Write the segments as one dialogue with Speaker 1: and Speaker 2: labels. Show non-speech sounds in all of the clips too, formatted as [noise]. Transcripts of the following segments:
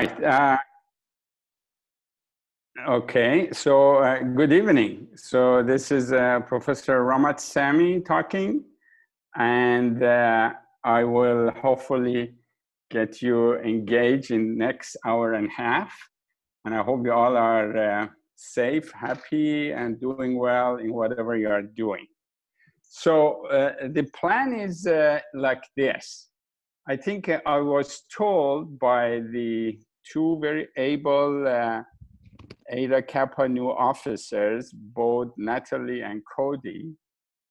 Speaker 1: right. Uh, okay. So uh, good evening. So this is uh, Professor Rahmat-Samii talking, and uh, I will hopefully get you engaged in next hour and a half. And I hope you all are uh, safe, happy, and doing well in whatever you are doing. So uh, the plan is like this. I think I was told by the two very able uh, Eta Kappa Nu officers, both Natalie and Cody,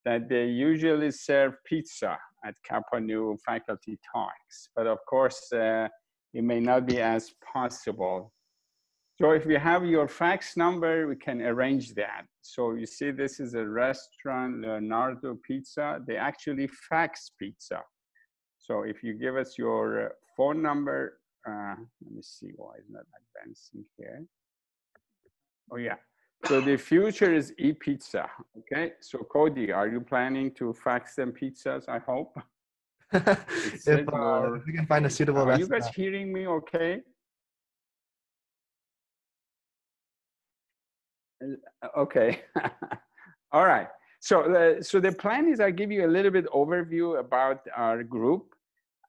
Speaker 1: that they usually serve pizza at Kappa Nu faculty talks. But of course, uh, it may not be as possible. So if we have your fax number, we can arrange that. So you see, this is a restaurant, Leonardo Pizza. They actually fax pizza. So if you give us your uh, phone number, uh, let me see why it's not advancing here. Oh yeah. So the future is e-pizza. Okay. So Cody, are you planning to fax them pizzas? I hope. [laughs]
Speaker 2: if, uh, if we can find a suitable
Speaker 1: are
Speaker 2: restaurant.
Speaker 1: you guys hearing me okay? Uh, okay. [laughs] All right. So, uh, so the plan is I give you a little bit overview about our group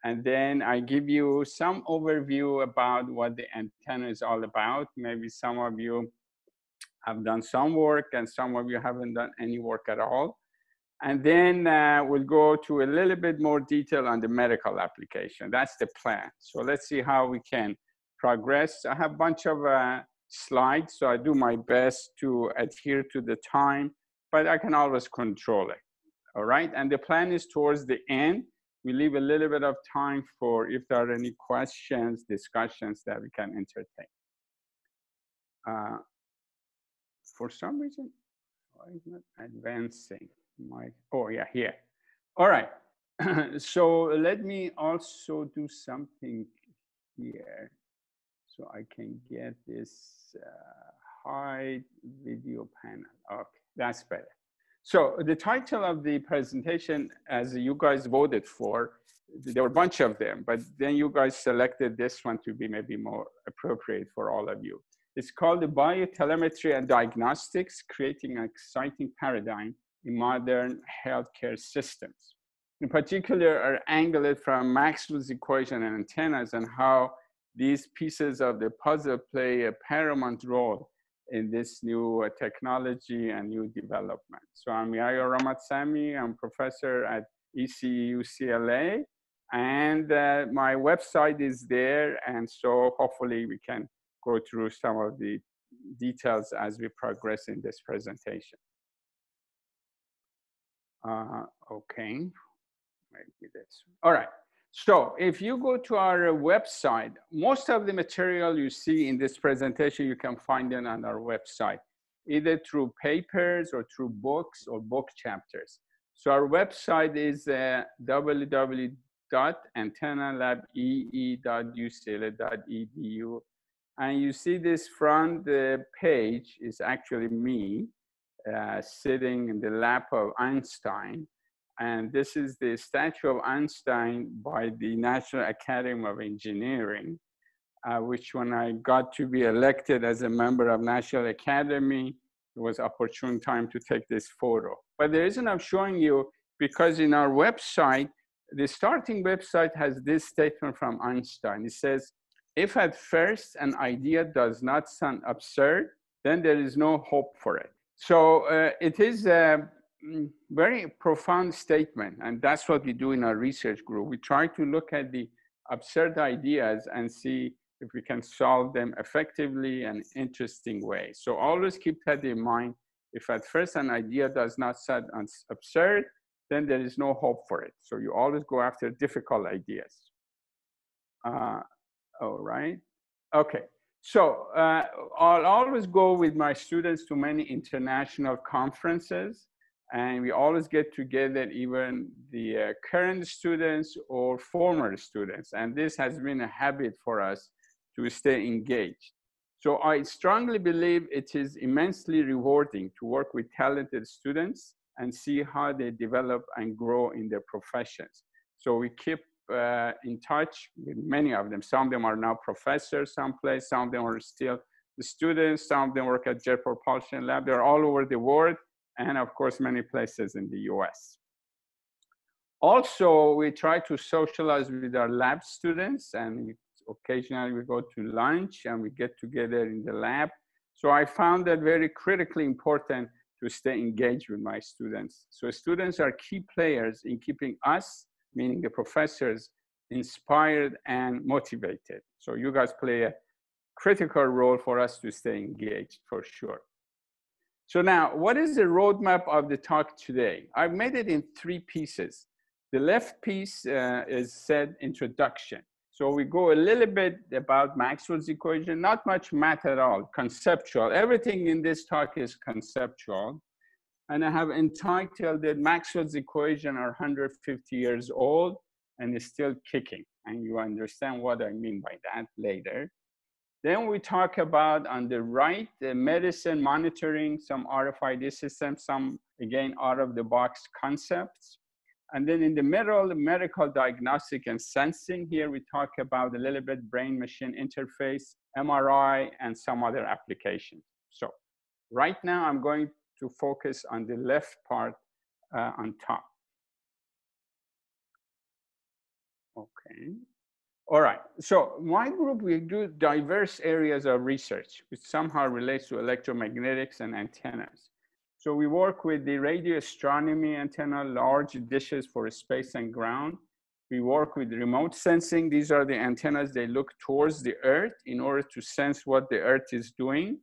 Speaker 1: and then I give you some overview about what the antenna is all about. Maybe some of you have done some work and some of you haven't done any work at all. And then uh, we'll go to a little bit more detail on the medical application. That's the plan. So let's see how we can progress. I have a bunch of uh, slides, so I do my best to adhere to the time, but I can always control it. All right, and the plan is towards the end, we leave a little bit of time for if there are any questions, discussions that we can entertain. Uh, for some reason, why is not advancing? My, oh yeah, here. All right. [clears throat] so let me also do something here so I can get this uh, hide video panel. Okay, that's better. So the title of the presentation, as you guys voted for, there were a bunch of them, but then you guys selected this one to be maybe more appropriate for all of you. It's called the Biotelemetry and Diagnostics, Creating an Exciting Paradigm in Modern Healthcare Systems. In particular, are angled from Maxwell's equation and antennas and how these pieces of the puzzle play a paramount role in this new uh, technology and new development. So I'm Yahya Rahmat-Samii, I'm professor at ECE UCLA, and uh, my website is there, and so hopefully we can go through some of the details as we progress in this presentation. Uh, okay, maybe this. All right. So if you go to our website, most of the material you see in this presentation, you can find it on our website, either through papers or through books or book chapters. So our website is uh, www.antennalabee.ucla.edu. And you see this front uh, page is actually me uh, sitting in the lap of Einstein and this is the statue of Einstein by the National Academy of Engineering, uh, which when I got to be elected as a member of National Academy, it was opportune time to take this photo. But the reason I'm showing you, because in our website, the starting website has this statement from Einstein. It says, if at first an idea does not sound absurd, then there is no hope for it. So uh, it is uh, very profound statement, and that's what we do in our research group. We try to look at the absurd ideas and see if we can solve them effectively and interesting way. So always keep that in mind. If at first an idea does not sound absurd, then there is no hope for it. So you always go after difficult ideas. Uh, all right. Okay. So uh, I'll always go with my students to many international conferences and we always get together even the uh, current students or former students and this has been a habit for us to stay engaged so i strongly believe it is immensely rewarding to work with talented students and see how they develop and grow in their professions so we keep uh, in touch with many of them. Some of them are now professors someplace, some of them are still students, some of them work at Jet Propulsion Lab. They're all over the world, and of course, many places in the US. Also, we try to socialize with our lab students, and occasionally we go to lunch and we get together in the lab. So I found that very critically important to stay engaged with my students. So students are key players in keeping us, meaning the professors, inspired and motivated. So you guys play a critical role for us to stay engaged for sure. So now, what is the roadmap of the talk today? I've made it in three pieces. The left piece uh, is said introduction. So we go a little bit about Maxwell's equation, not much math at all, conceptual. Everything in this talk is conceptual. And I have entitled it Maxwell's equation are 150 years old and is still kicking. And you understand what I mean by that later. Then we talk about on the right, the medicine monitoring, some RFID systems, some again out of the box concepts. And then in the middle, the medical diagnostic and sensing. Here we talk about a little bit brain-machine interface, MRI, and some other applications. So right now I'm going to focus on the left part uh, on top. Okay. All right, so my group, we do diverse areas of research, which somehow relates to electromagnetics and antennas. So we work with the radio astronomy antenna, large dishes for space and ground. We work with remote sensing. These are the antennas, they look towards the earth in order to sense what the earth is doing,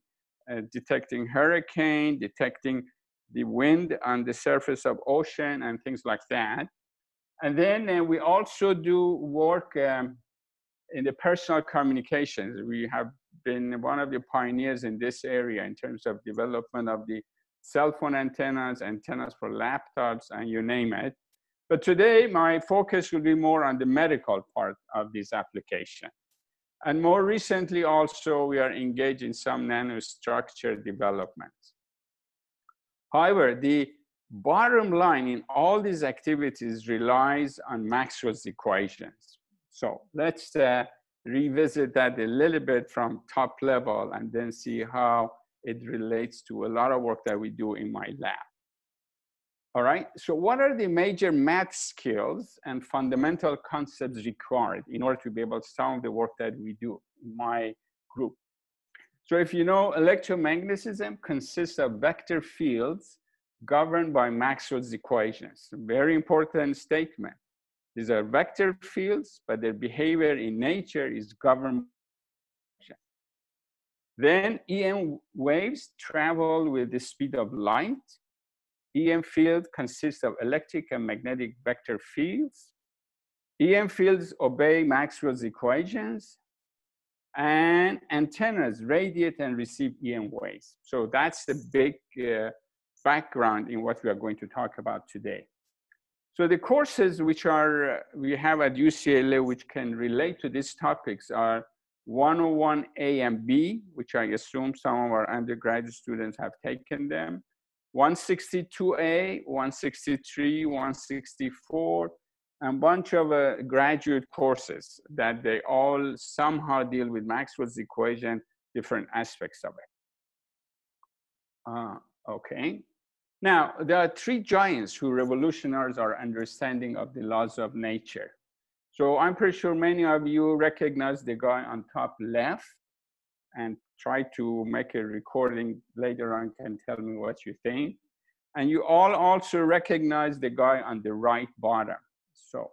Speaker 1: uh, detecting hurricane, detecting the wind on the surface of ocean and things like that. And then uh, we also do work um, in the personal communications. We have been one of the pioneers in this area in terms of development of the cell phone antennas, antennas for laptops, and you name it. But today, my focus will be more on the medical part of this application. And more recently, also, we are engaged in some nanostructure development. However, the bottom line in all these activities relies on Maxwell's equations. So let's uh, revisit that a little bit from top level and then see how it relates to a lot of work that we do in my lab. All right, so what are the major math skills and fundamental concepts required in order to be able to solve the work that we do in my group? So if you know, electromagnetism consists of vector fields governed by Maxwell's equations. Very important statement. These are vector fields, but their behavior in nature is governed then EM waves travel with the speed of light. EM field consists of electric and magnetic vector fields. EM fields obey Maxwell's equations and antennas radiate and receive EM waves. So that's the big uh, background in what we are going to talk about today. So the courses which are we have at UCLA which can relate to these topics are 101A and B, which I assume some of our undergraduate students have taken them, 162A, 163, 164, and a bunch of uh, graduate courses that they all somehow deal with Maxwell's equation, different aspects of it. Uh, okay. Now, there are three giants who revolutionized our understanding of the laws of nature. So I'm pretty sure many of you recognize the guy on top left and try to make a recording later on can tell me what you think. And you all also recognize the guy on the right bottom. So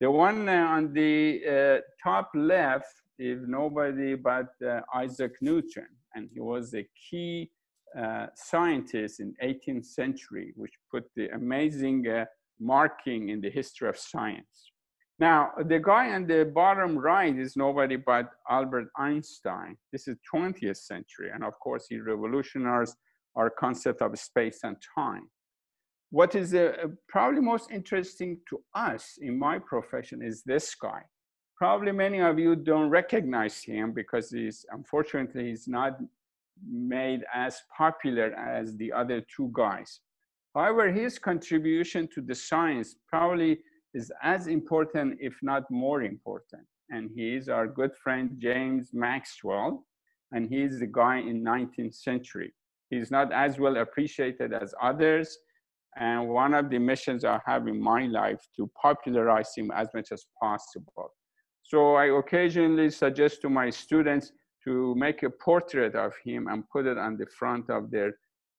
Speaker 1: the one on the uh, top left is nobody but uh, Isaac Newton. And he was a key uh, scientist in 18th century, which put the amazing uh, marking in the history of science. Now, the guy on the bottom right is nobody but Albert Einstein. This is 20th century. And of course, he revolutionized our concept of space and time. What is uh, probably most interesting to us in my profession is this guy. Probably many of you don't recognize him because he's, unfortunately, he's not made as popular as the other two guys. However, his contribution to the science probably is as important, if not more important. And he is our good friend, James Maxwell, and he's the guy in 19th century. He's not as well appreciated as others. And one of the missions I have in my life to popularize him as much as possible. So I occasionally suggest to my students to make a portrait of him and put it on the front of their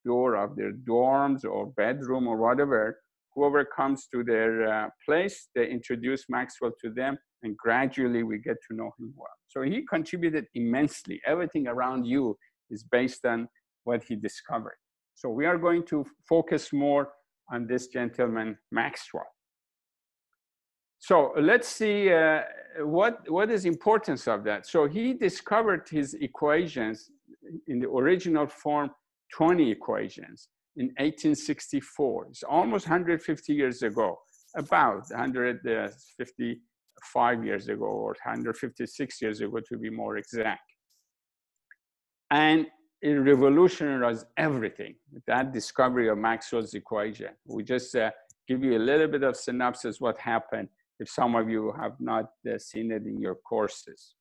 Speaker 1: door of their dorms or bedroom or whatever. Whoever comes to their uh, place, they introduce Maxwell to them, and gradually we get to know him well. So he contributed immensely. Everything around you is based on what he discovered. So we are going to focus more on this gentleman, Maxwell. So let's see uh, what, what is importance of that. So he discovered his equations in the original form, 20 equations in 1864. It's almost 150 years ago, about 155 years ago or 156 years ago to be more exact. And it revolutionized everything, that discovery of Maxwell's equation. We just uh, give you a little bit of synopsis what happened if some of you have not uh, seen it in your courses.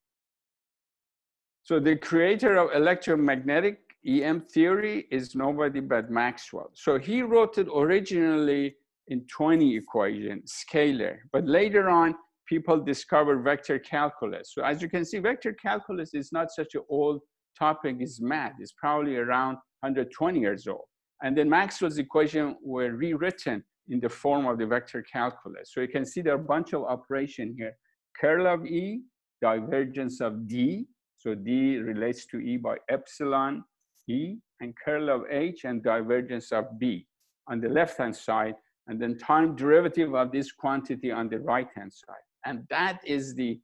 Speaker 1: So the creator of electromagnetic EM theory is nobody but Maxwell. So he wrote it originally in 20 equation, scalar, but later on, people discovered vector calculus. So as you can see, vector calculus is not such an old topic, it's math. It's probably around 120 years old. And then Maxwell's equation were rewritten in the form of the vector calculus. So you can see there are a bunch of operation here. Curl of E, divergence of D. So D relates to E by epsilon E, and curl of H and divergence of B on the left-hand side, and then time derivative of this quantity on the right-hand side. And that is the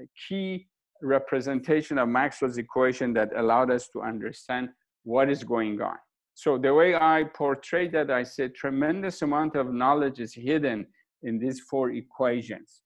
Speaker 1: uh, key representation of Maxwell's equation that allowed us to understand what is going on. So the way I portray that, I said tremendous amount of knowledge is hidden in these four equations.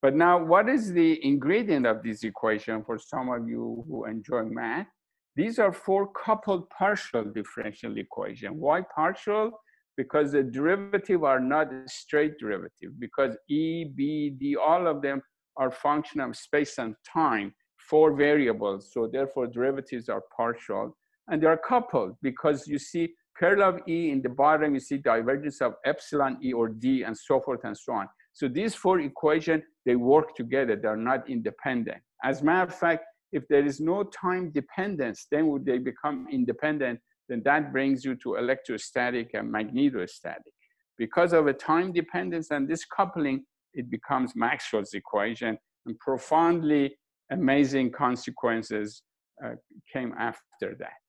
Speaker 1: But now, what is the ingredient of this equation for some of you who enjoy math? These are four coupled partial differential equation. Why partial? Because the derivative are not straight derivative, because E, B, D, all of them are function of space and time, four variables. So therefore derivatives are partial and they are coupled because you see curl of E in the bottom, you see divergence of epsilon E or D and so forth and so on. So these four equations, they work together. They're not independent. As a matter of fact, if there is no time dependence, then would they become independent, then that brings you to electrostatic and magnetostatic. Because of a time dependence and this coupling, it becomes Maxwell's equation and profoundly amazing consequences uh, came after that.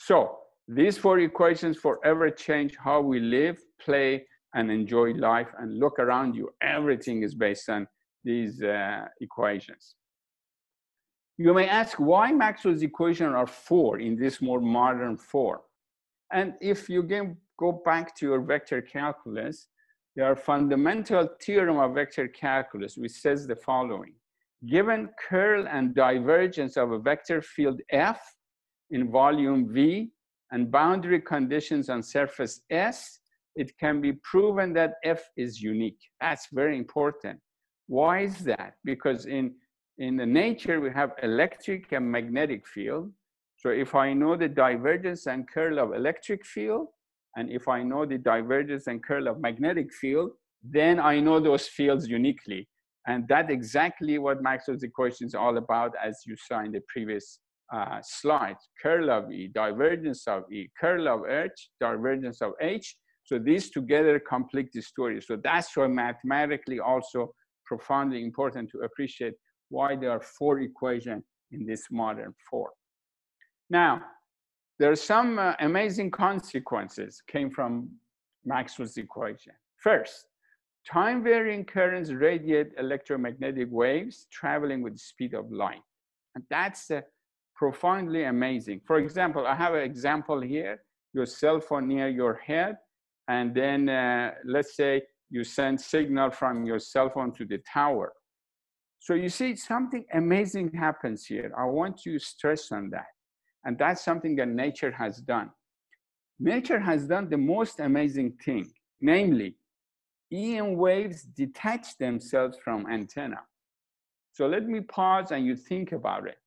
Speaker 1: So these four equations forever change how we live, play, and enjoy life and look around you. Everything is based on these uh, equations. You may ask why Maxwell's equations are four in this more modern form. And if you go back to your vector calculus, there are fundamental theorem of vector calculus, which says the following. Given curl and divergence of a vector field F in volume V and boundary conditions on surface S, it can be proven that F is unique. That's very important. Why is that? Because in, in the nature, we have electric and magnetic field. So if I know the divergence and curl of electric field, and if I know the divergence and curl of magnetic field, then I know those fields uniquely. And that's exactly what Maxwell's equation is all about, as you saw in the previous uh, slide. Curl of E, divergence of E, curl of H, divergence of H. So these together complete the story. So that's why mathematically also profoundly important to appreciate why there are four equations in this modern form. Now, there are some uh, amazing consequences came from Maxwell's equation. First, time varying currents radiate electromagnetic waves traveling with the speed of light. And that's uh, profoundly amazing. For example, I have an example here, your cell phone near your head, and then uh, let's say you send signal from your cell phone to the tower. So you see something amazing happens here. I want to stress on that. And that's something that nature has done. Nature has done the most amazing thing, namely, EM waves detach themselves from antenna. So let me pause and you think about it.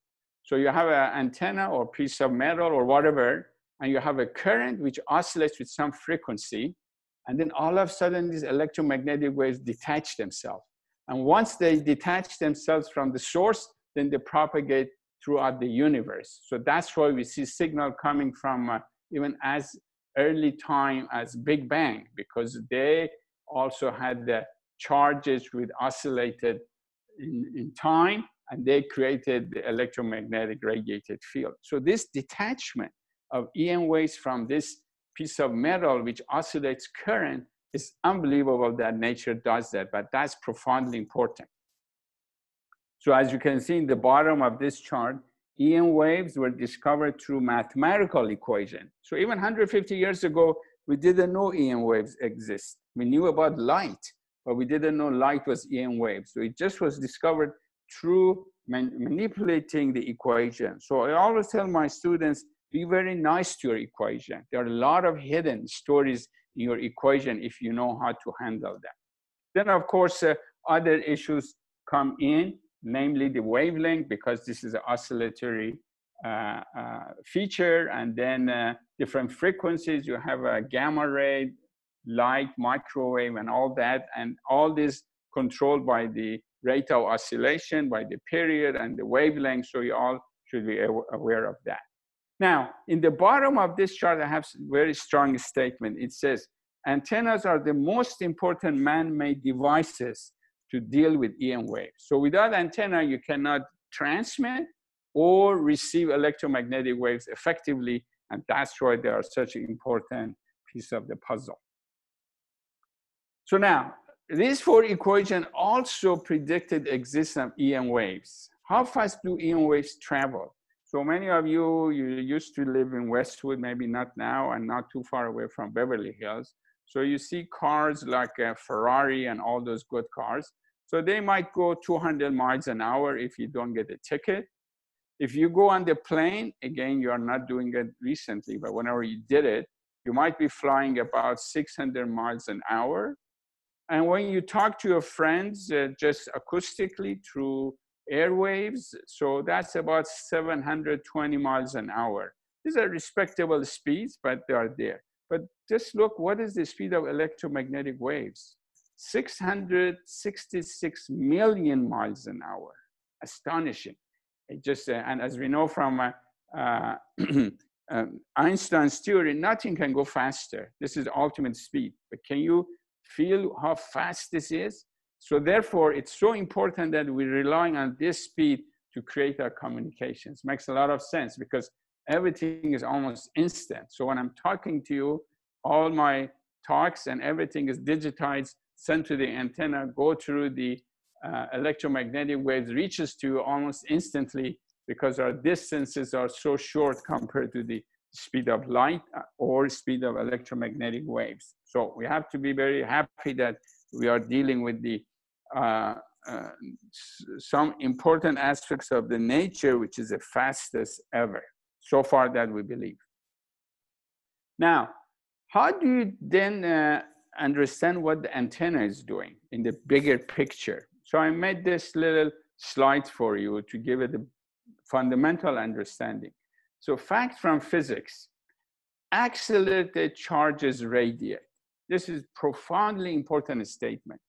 Speaker 1: So you have an antenna or piece of metal or whatever, and you have a current which oscillates with some frequency, and then all of a sudden these electromagnetic waves detach themselves. And once they detach themselves from the source, then they propagate throughout the universe. So that's why we see signal coming from uh, even as early time as Big Bang, because they also had the charges with oscillated in, in time, and they created the electromagnetic radiated field. So this detachment of EM waves from this piece of metal which oscillates current is unbelievable that nature does that, but that's profoundly important. So as you can see in the bottom of this chart, EM waves were discovered through mathematical equation. So even 150 years ago, we didn't know EM waves exist. We knew about light, but we didn't know light was EM waves. So it just was discovered through man manipulating the equation. So I always tell my students, be very nice to your equation. There are a lot of hidden stories in your equation if you know how to handle them. Then of course, uh, other issues come in, namely the wavelength, because this is an oscillatory uh, uh, feature, and then uh, different frequencies. You have a gamma ray, light, microwave, and all that, and all this controlled by the rate of oscillation, by the period and the wavelength. So you all should be aware of that. Now, in the bottom of this chart, I have a very strong statement. It says, antennas are the most important man-made devices to deal with EM waves. So without antenna, you cannot transmit or receive electromagnetic waves effectively, and that's why they are such an important piece of the puzzle. So now, these four equations also predicted existence of EM waves. How fast do EM waves travel? So many of you, you used to live in Westwood, maybe not now, and not too far away from Beverly Hills. So you see cars like a Ferrari and all those good cars. So they might go 200 miles an hour if you don't get a ticket. If you go on the plane, again, you are not doing it recently, but whenever you did it, you might be flying about 600 miles an hour. And when you talk to your friends uh, just acoustically through airwaves. So that's about 720 miles an hour. These are respectable speeds, but they are there. But just look, what is the speed of electromagnetic waves? 666 million miles an hour. Astonishing. It just, uh, and as we know from uh, uh, [clears throat] um, Einstein's theory, nothing can go faster. This is ultimate speed. But can you feel how fast this is? So therefore, it's so important that we're relying on this speed to create our communications. Makes a lot of sense because everything is almost instant. So when I'm talking to you, all my talks and everything is digitized, sent to the antenna, go through the uh, electromagnetic waves, reaches to you almost instantly because our distances are so short compared to the speed of light uh, or speed of electromagnetic waves. So we have to be very happy that we are dealing with the uh, uh, some important aspects of the nature, which is the fastest ever, so far that we believe. Now, how do you then uh, understand what the antenna is doing in the bigger picture? So I made this little slide for you to give it a fundamental understanding. So fact from physics, accelerated charges radiate. This is profoundly important statement.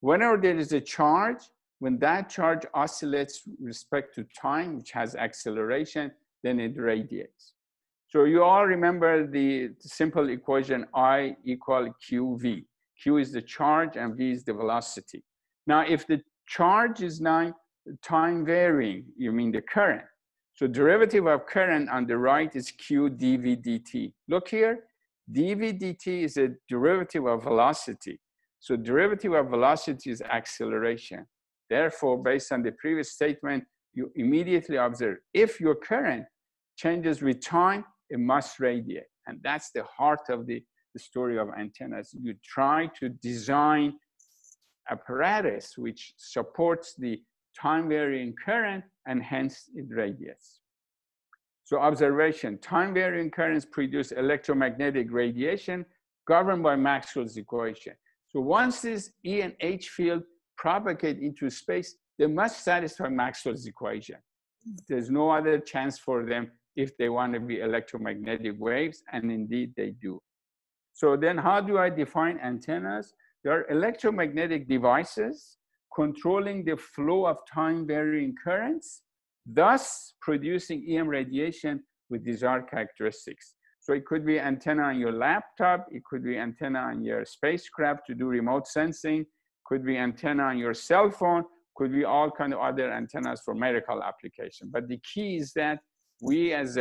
Speaker 1: Whenever there is a charge, when that charge oscillates respect to time, which has acceleration, then it radiates. So you all remember the simple equation I equal QV. Q is the charge and V is the velocity. Now, if the charge is now time varying, you mean the current. So derivative of current on the right is Q dV dt. Look here, dV dt is a derivative of velocity. So derivative of velocity is acceleration. Therefore, based on the previous statement, you immediately observe if your current changes with time, it must radiate. And that's the heart of the, the story of antennas. You try to design apparatus which supports the time varying current and hence it radiates. So observation, time varying currents produce electromagnetic radiation governed by Maxwell's equation. So once this E and H field propagate into space, they must satisfy Maxwell's equation. There's no other chance for them if they want to be electromagnetic waves, and indeed they do. So then how do I define antennas? They are electromagnetic devices controlling the flow of time varying currents, thus producing EM radiation with desired characteristics. So it could be antenna on your laptop, it could be antenna on your spacecraft to do remote sensing, could be antenna on your cell phone, could be all kind of other antennas for medical application. But the key is that we as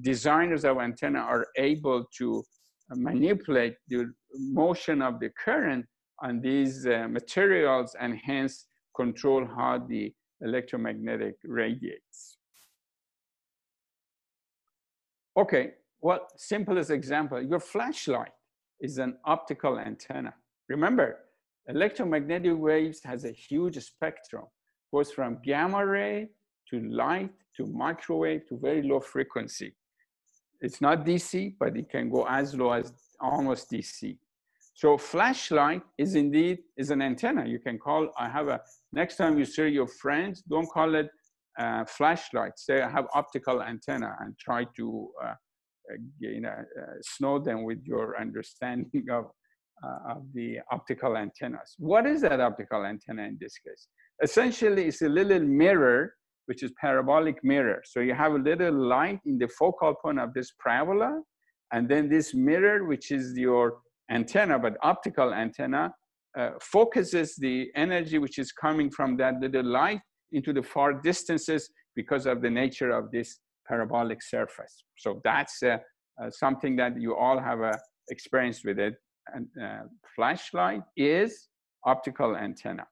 Speaker 1: designers of antenna are able to manipulate the motion of the current on these uh, materials and hence control how the electromagnetic radiates. Okay, well, simplest example, your flashlight is an optical antenna. Remember, electromagnetic waves has a huge spectrum, goes from gamma ray to light to microwave to very low frequency. It's not DC, but it can go as low as almost DC. So flashlight is indeed is an antenna. You can call, I have a, next time you see your friends, don't call it uh, flashlight. Say I have optical antenna and try to uh, uh you know, uh, snow them with your understanding [laughs] of, uh, of the optical antennas. What is that optical antenna in this case? Essentially, it's a little mirror which is parabolic mirror. So you have a little light in the focal point of this parabola, and then this mirror, which is your antenna, but optical antenna, uh, focuses the energy which is coming from that little light into the far distances because of the nature of this parabolic surface. So that's uh, uh, something that you all have uh, experience with it. And uh, flashlight is optical antenna.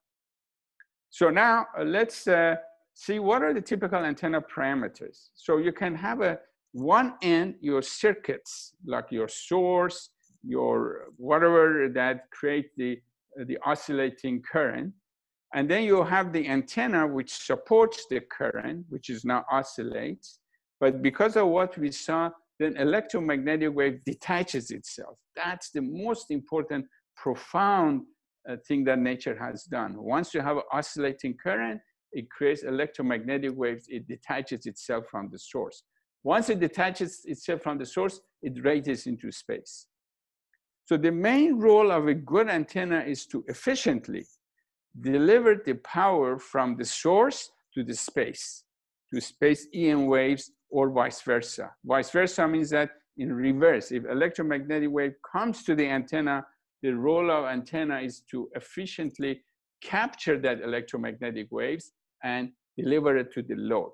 Speaker 1: So now uh, let's uh, see what are the typical antenna parameters. So you can have a one end, your circuits, like your source, your whatever that create the, the oscillating current. And then you have the antenna which supports the current, which is now oscillates. But because of what we saw, then electromagnetic wave detaches itself. That's the most important, profound uh, thing that nature has done. Once you have oscillating current, it creates electromagnetic waves, it detaches itself from the source. Once it detaches itself from the source, it radiates into space. So the main role of a good antenna is to efficiently deliver the power from the source to the space, to space EM waves or vice versa. Vice versa means that in reverse, if electromagnetic wave comes to the antenna, the role of antenna is to efficiently capture that electromagnetic waves and deliver it to the load.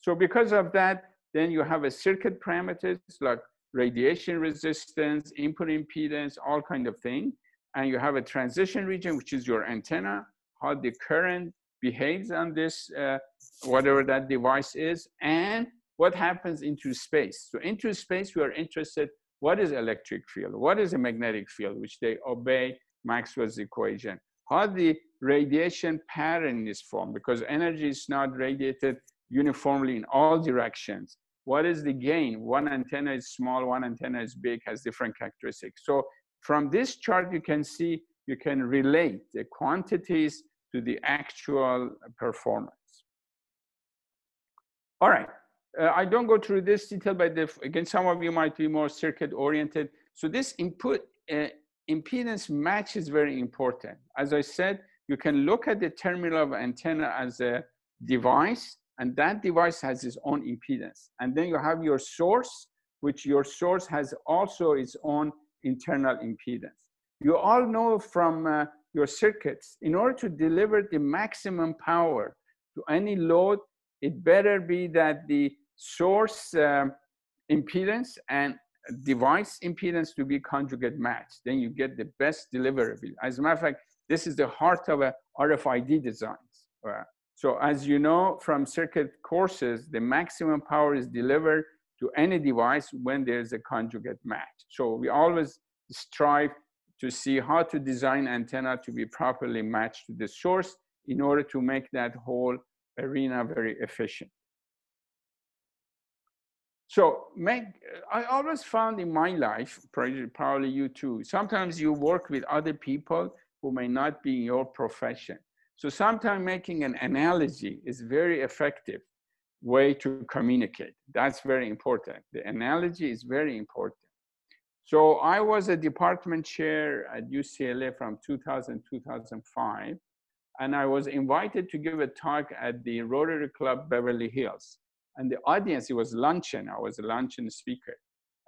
Speaker 1: So because of that, then you have a circuit parameters like radiation resistance, input impedance, all kind of thing. And you have a transition region, which is your antenna, how the current behaves on this, uh, whatever that device is, and what happens into space. So into space, we are interested, what is electric field? What is a magnetic field, which they obey Maxwell's equation? How the radiation pattern is formed, because energy is not radiated uniformly in all directions what is the gain? One antenna is small, one antenna is big, has different characteristics. So from this chart, you can see, you can relate the quantities to the actual performance. All right, uh, I don't go through this detail, but if, again, some of you might be more circuit oriented. So this input uh, impedance match is very important. As I said, you can look at the terminal of antenna as a device and that device has its own impedance. And then you have your source, which your source has also its own internal impedance. You all know from uh, your circuits, in order to deliver the maximum power to any load, it better be that the source uh, impedance and device impedance to be conjugate matched. Then you get the best deliverability. As a matter of fact, this is the heart of a RFID designs. So as you know from circuit courses, the maximum power is delivered to any device when there's a conjugate match. So we always strive to see how to design antenna to be properly matched to the source in order to make that whole arena very efficient. So make, I always found in my life, probably you too, sometimes you work with other people who may not be in your profession. So sometimes making an analogy is very effective way to communicate. That's very important. The analogy is very important. So I was a department chair at UCLA from 2000 2005, and I was invited to give a talk at the Rotary Club Beverly Hills. And the audience, it was luncheon. I was a luncheon speaker.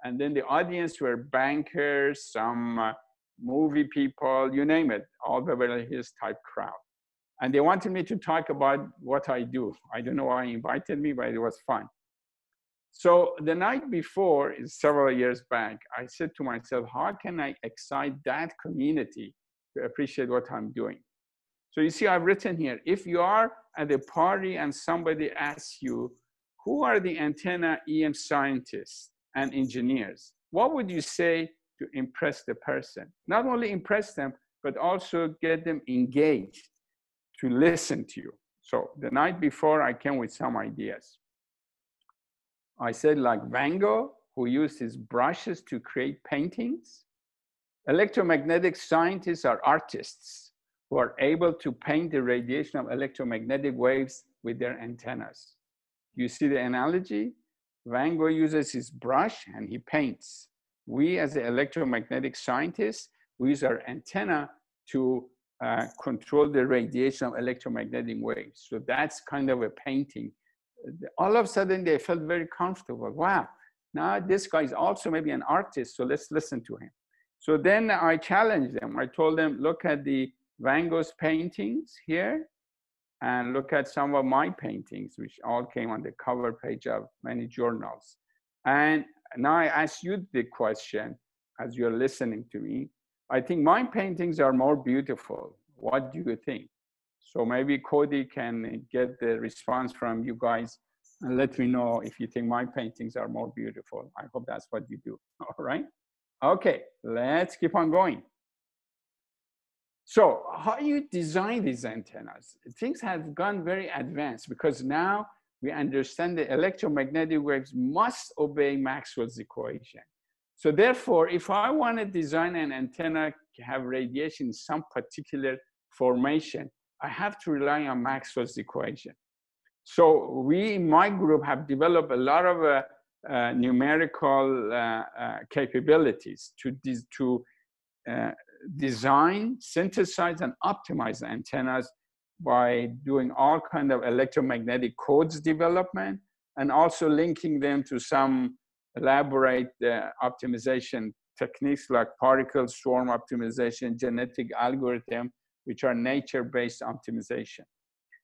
Speaker 1: And then the audience were bankers, some uh, movie people, you name it, all Beverly Hills type crowd. And they wanted me to talk about what I do. I don't know why they invited me, but it was fun. So the night before, several years back, I said to myself, how can I excite that community to appreciate what I'm doing? So you see, I've written here, if you are at a party and somebody asks you, who are the antenna EM scientists and engineers? What would you say to impress the person? Not only impress them, but also get them engaged to listen to you. So the night before, I came with some ideas. I said, like Van Gogh, who used his brushes to create paintings. Electromagnetic scientists are artists who are able to paint the radiation of electromagnetic waves with their antennas. You see the analogy? Van Gogh uses his brush and he paints. We, as the electromagnetic scientists, we use our antenna to uh, control the radiation of electromagnetic waves. So that's kind of a painting. All of a sudden, they felt very comfortable. Wow, now this guy is also maybe an artist, so let's listen to him. So then I challenged them. I told them, look at the Van Gogh's paintings here, and look at some of my paintings, which all came on the cover page of many journals. And now I ask you the question as you're listening to me. I think my paintings are more beautiful. What do you think? So maybe Cody can get the response from you guys and let me know if you think my paintings are more beautiful. I hope that's what you do. [laughs] All right. Okay, let's keep on going. So how you design these antennas? Things have gone very advanced because now we understand the electromagnetic waves must obey Maxwell's equation. So therefore, if I want to design an antenna to have radiation in some particular formation, I have to rely on Maxwell's equation. So we in my group have developed a lot of uh, uh, numerical uh, uh capabilities to, to uh, design, synthesize, and optimize antennas by doing all kind of electromagnetic codes development and also linking them to some elaborate uh, optimization techniques like particle swarm optimization, genetic algorithm, which are nature-based optimization.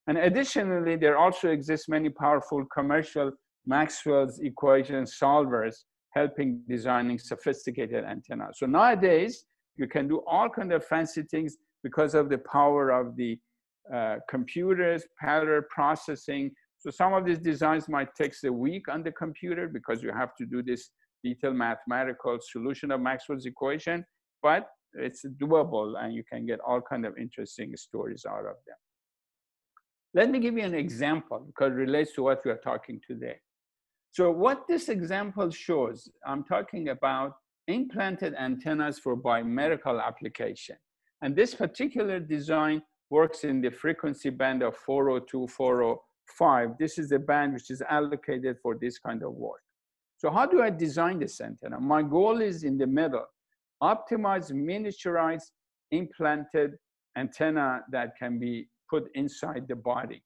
Speaker 1: And additionally, there also exists many powerful commercial Maxwell's equation solvers helping designing sophisticated antennas. So nowadays, you can do all kind of fancy things because of the power of the uh, computers, parallel processing. So some of these designs might take a week on the computer because you have to do this detailed mathematical solution of Maxwell's equation, but it's doable and you can get all kind of interesting stories out of them. Let me give you an example because it relates to what we are talking today. So what this example shows, I'm talking about implanted antennas for biomedical application. And this particular design works in the frequency band of 402, 405. This is the band which is allocated for this kind of work. So how do I design this antenna? My goal is in the middle, optimize miniaturized implanted antenna that can be put inside the body.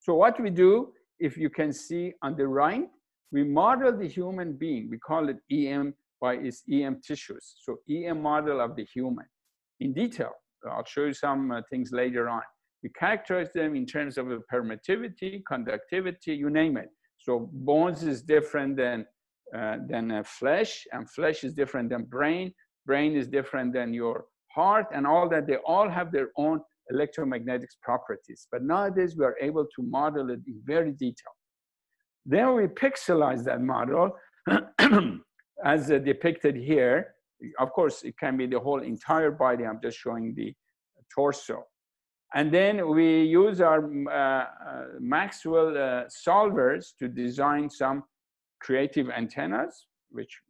Speaker 1: So what we do, if you can see on the right, we model the human being. We call it EM by its EM tissues. So EM model of the human in detail. I'll show you some uh, things later on. We characterize them in terms of permittivity, conductivity, you name it. So bones is different than, uh, than uh, flesh, and flesh is different than brain. Brain is different than your heart, and all that. They all have their own electromagnetic properties. But nowadays, we are able to model it in very detail. Then we pixelize that model [clears throat] as uh, depicted here. Of course, it can be the whole entire body. I'm just showing the torso. And then we use our uh, uh, Maxwell uh, solvers to design some creative antennas, which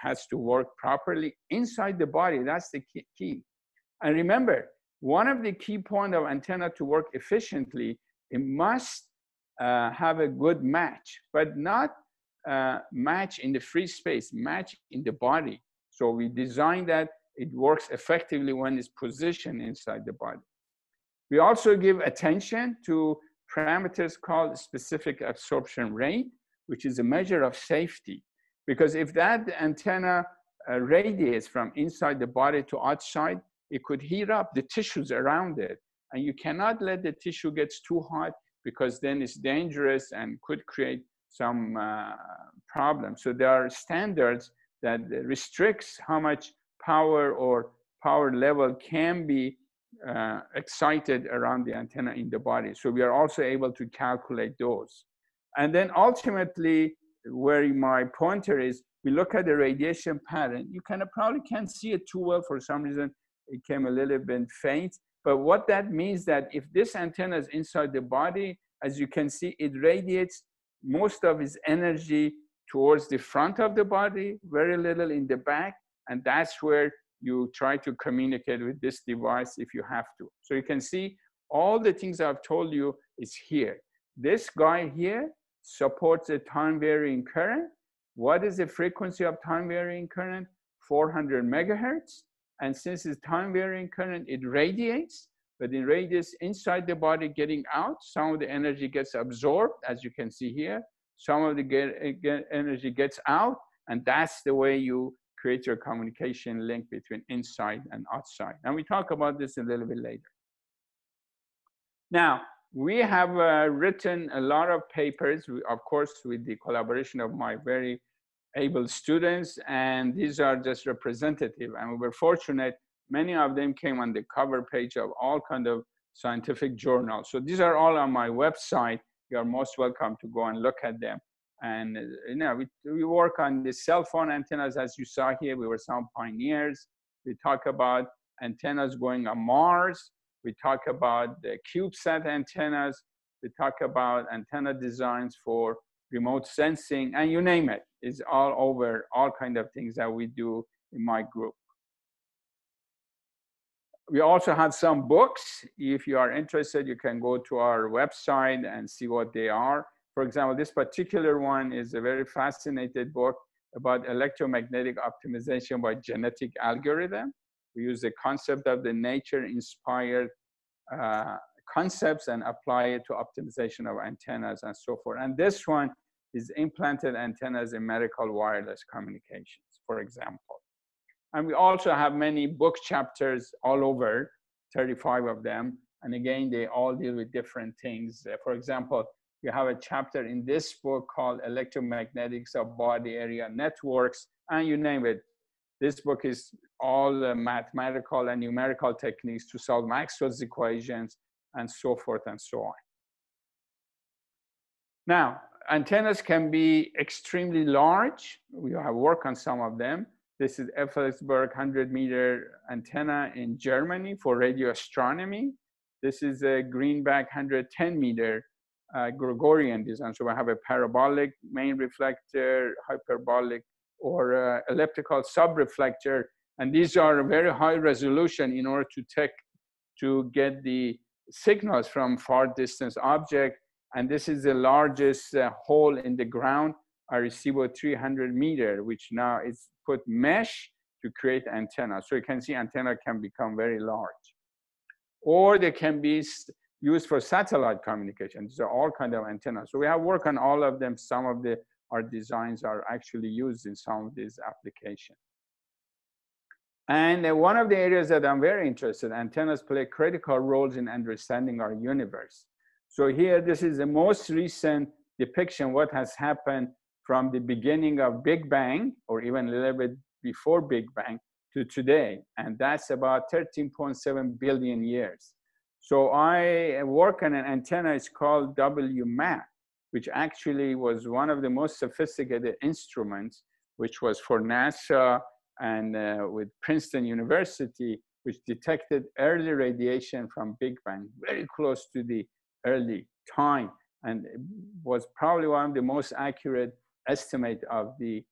Speaker 1: has to work properly inside the body. That's the key. And remember, one of the key point of antenna to work efficiently, it must uh, have a good match, but not uh, match in the free space, match in the body. So we design that it works effectively when it's positioned inside the body. We also give attention to parameters called specific absorption rate, which is a measure of safety. Because if that antenna uh, radiates from inside the body to outside, it could heat up the tissues around it. And you cannot let the tissue get too hot because then it's dangerous and could create some uh, problems. So there are standards that restricts how much power or power level can be uh, excited around the antenna in the body. So we are also able to calculate those. And then ultimately, where my pointer is, we look at the radiation pattern. You kind of probably can't see it too well for some reason. It came a little bit faint. But what that means that if this antenna is inside the body, as you can see, it radiates most of its energy towards the front of the body, very little in the back. And that's where you try to communicate with this device if you have to. So you can see all the things I've told you is here. This guy here supports a time varying current. What is the frequency of time varying current? 400 megahertz. And since it's time varying current, it radiates, but it radiates inside the body getting out. Some of the energy gets absorbed, as you can see here. Some of the get, get energy gets out, and that's the way you create your communication link between inside and outside. And we talk about this a little bit later. Now, we have uh, written a lot of papers, of course, with the collaboration of my very able students, and these are just representative. And we were fortunate, many of them came on the cover page of all kind of scientific journals. So these are all on my website. You are most welcome to go and look at them. And you know, we, we work on the cell phone antennas, as you saw here. We were some pioneers. We talk about antennas going on Mars. We talk about the CubeSat antennas. We talk about antenna designs for remote sensing, and you name it. It's all over, all kind of things that we do in my group. We also have some books. If you are interested, you can go to our website and see what they are. For example, this particular one is a very fascinating book about electromagnetic optimization by genetic algorithm. We use the concept of the nature-inspired uh, concepts and apply it to optimization of antennas and so forth. And this one is implanted antennas in medical wireless communications, for example. And we also have many book chapters all over, 35 of them. And again, they all deal with different things. For example, you have a chapter in this book called Electromagnetics of Body Area Networks, and you name it. This book is all uh, mathematical and numerical techniques to solve Maxwell's equations and so forth and so on. Now, antennas can be extremely large. We have worked on some of them. This is Effelsberg 100 meter antenna in Germany for radio astronomy. This is a Green Bank 110 meter uh, Gregorian design. So we have a parabolic main reflector, hyperbolic or uh, elliptical subreflector. And these are very high resolution in order to take, to get the signals from far distance object. And this is the largest uh, hole in the ground, i Arecibo 300 meter, which now is put mesh to create antenna. So you can see antenna can become very large. Or they can be used for satellite communication. These are all kind of antennas. So we have work on all of them. Some of the our designs are actually used in some of these applications. And uh, one of the areas that I'm very interested, antennas play critical roles in understanding our universe. So here, this is the most recent depiction what has happened from the beginning of Big Bang, or even a little bit before Big Bang, to today. And that's about 13.7 billion years. So I work on an antenna, it's called WMAP, which actually was one of the most sophisticated instruments, which was for NASA and uh, with Princeton University, which detected early radiation from Big Bang, very close to the early time, and was probably one of the most accurate estimate of the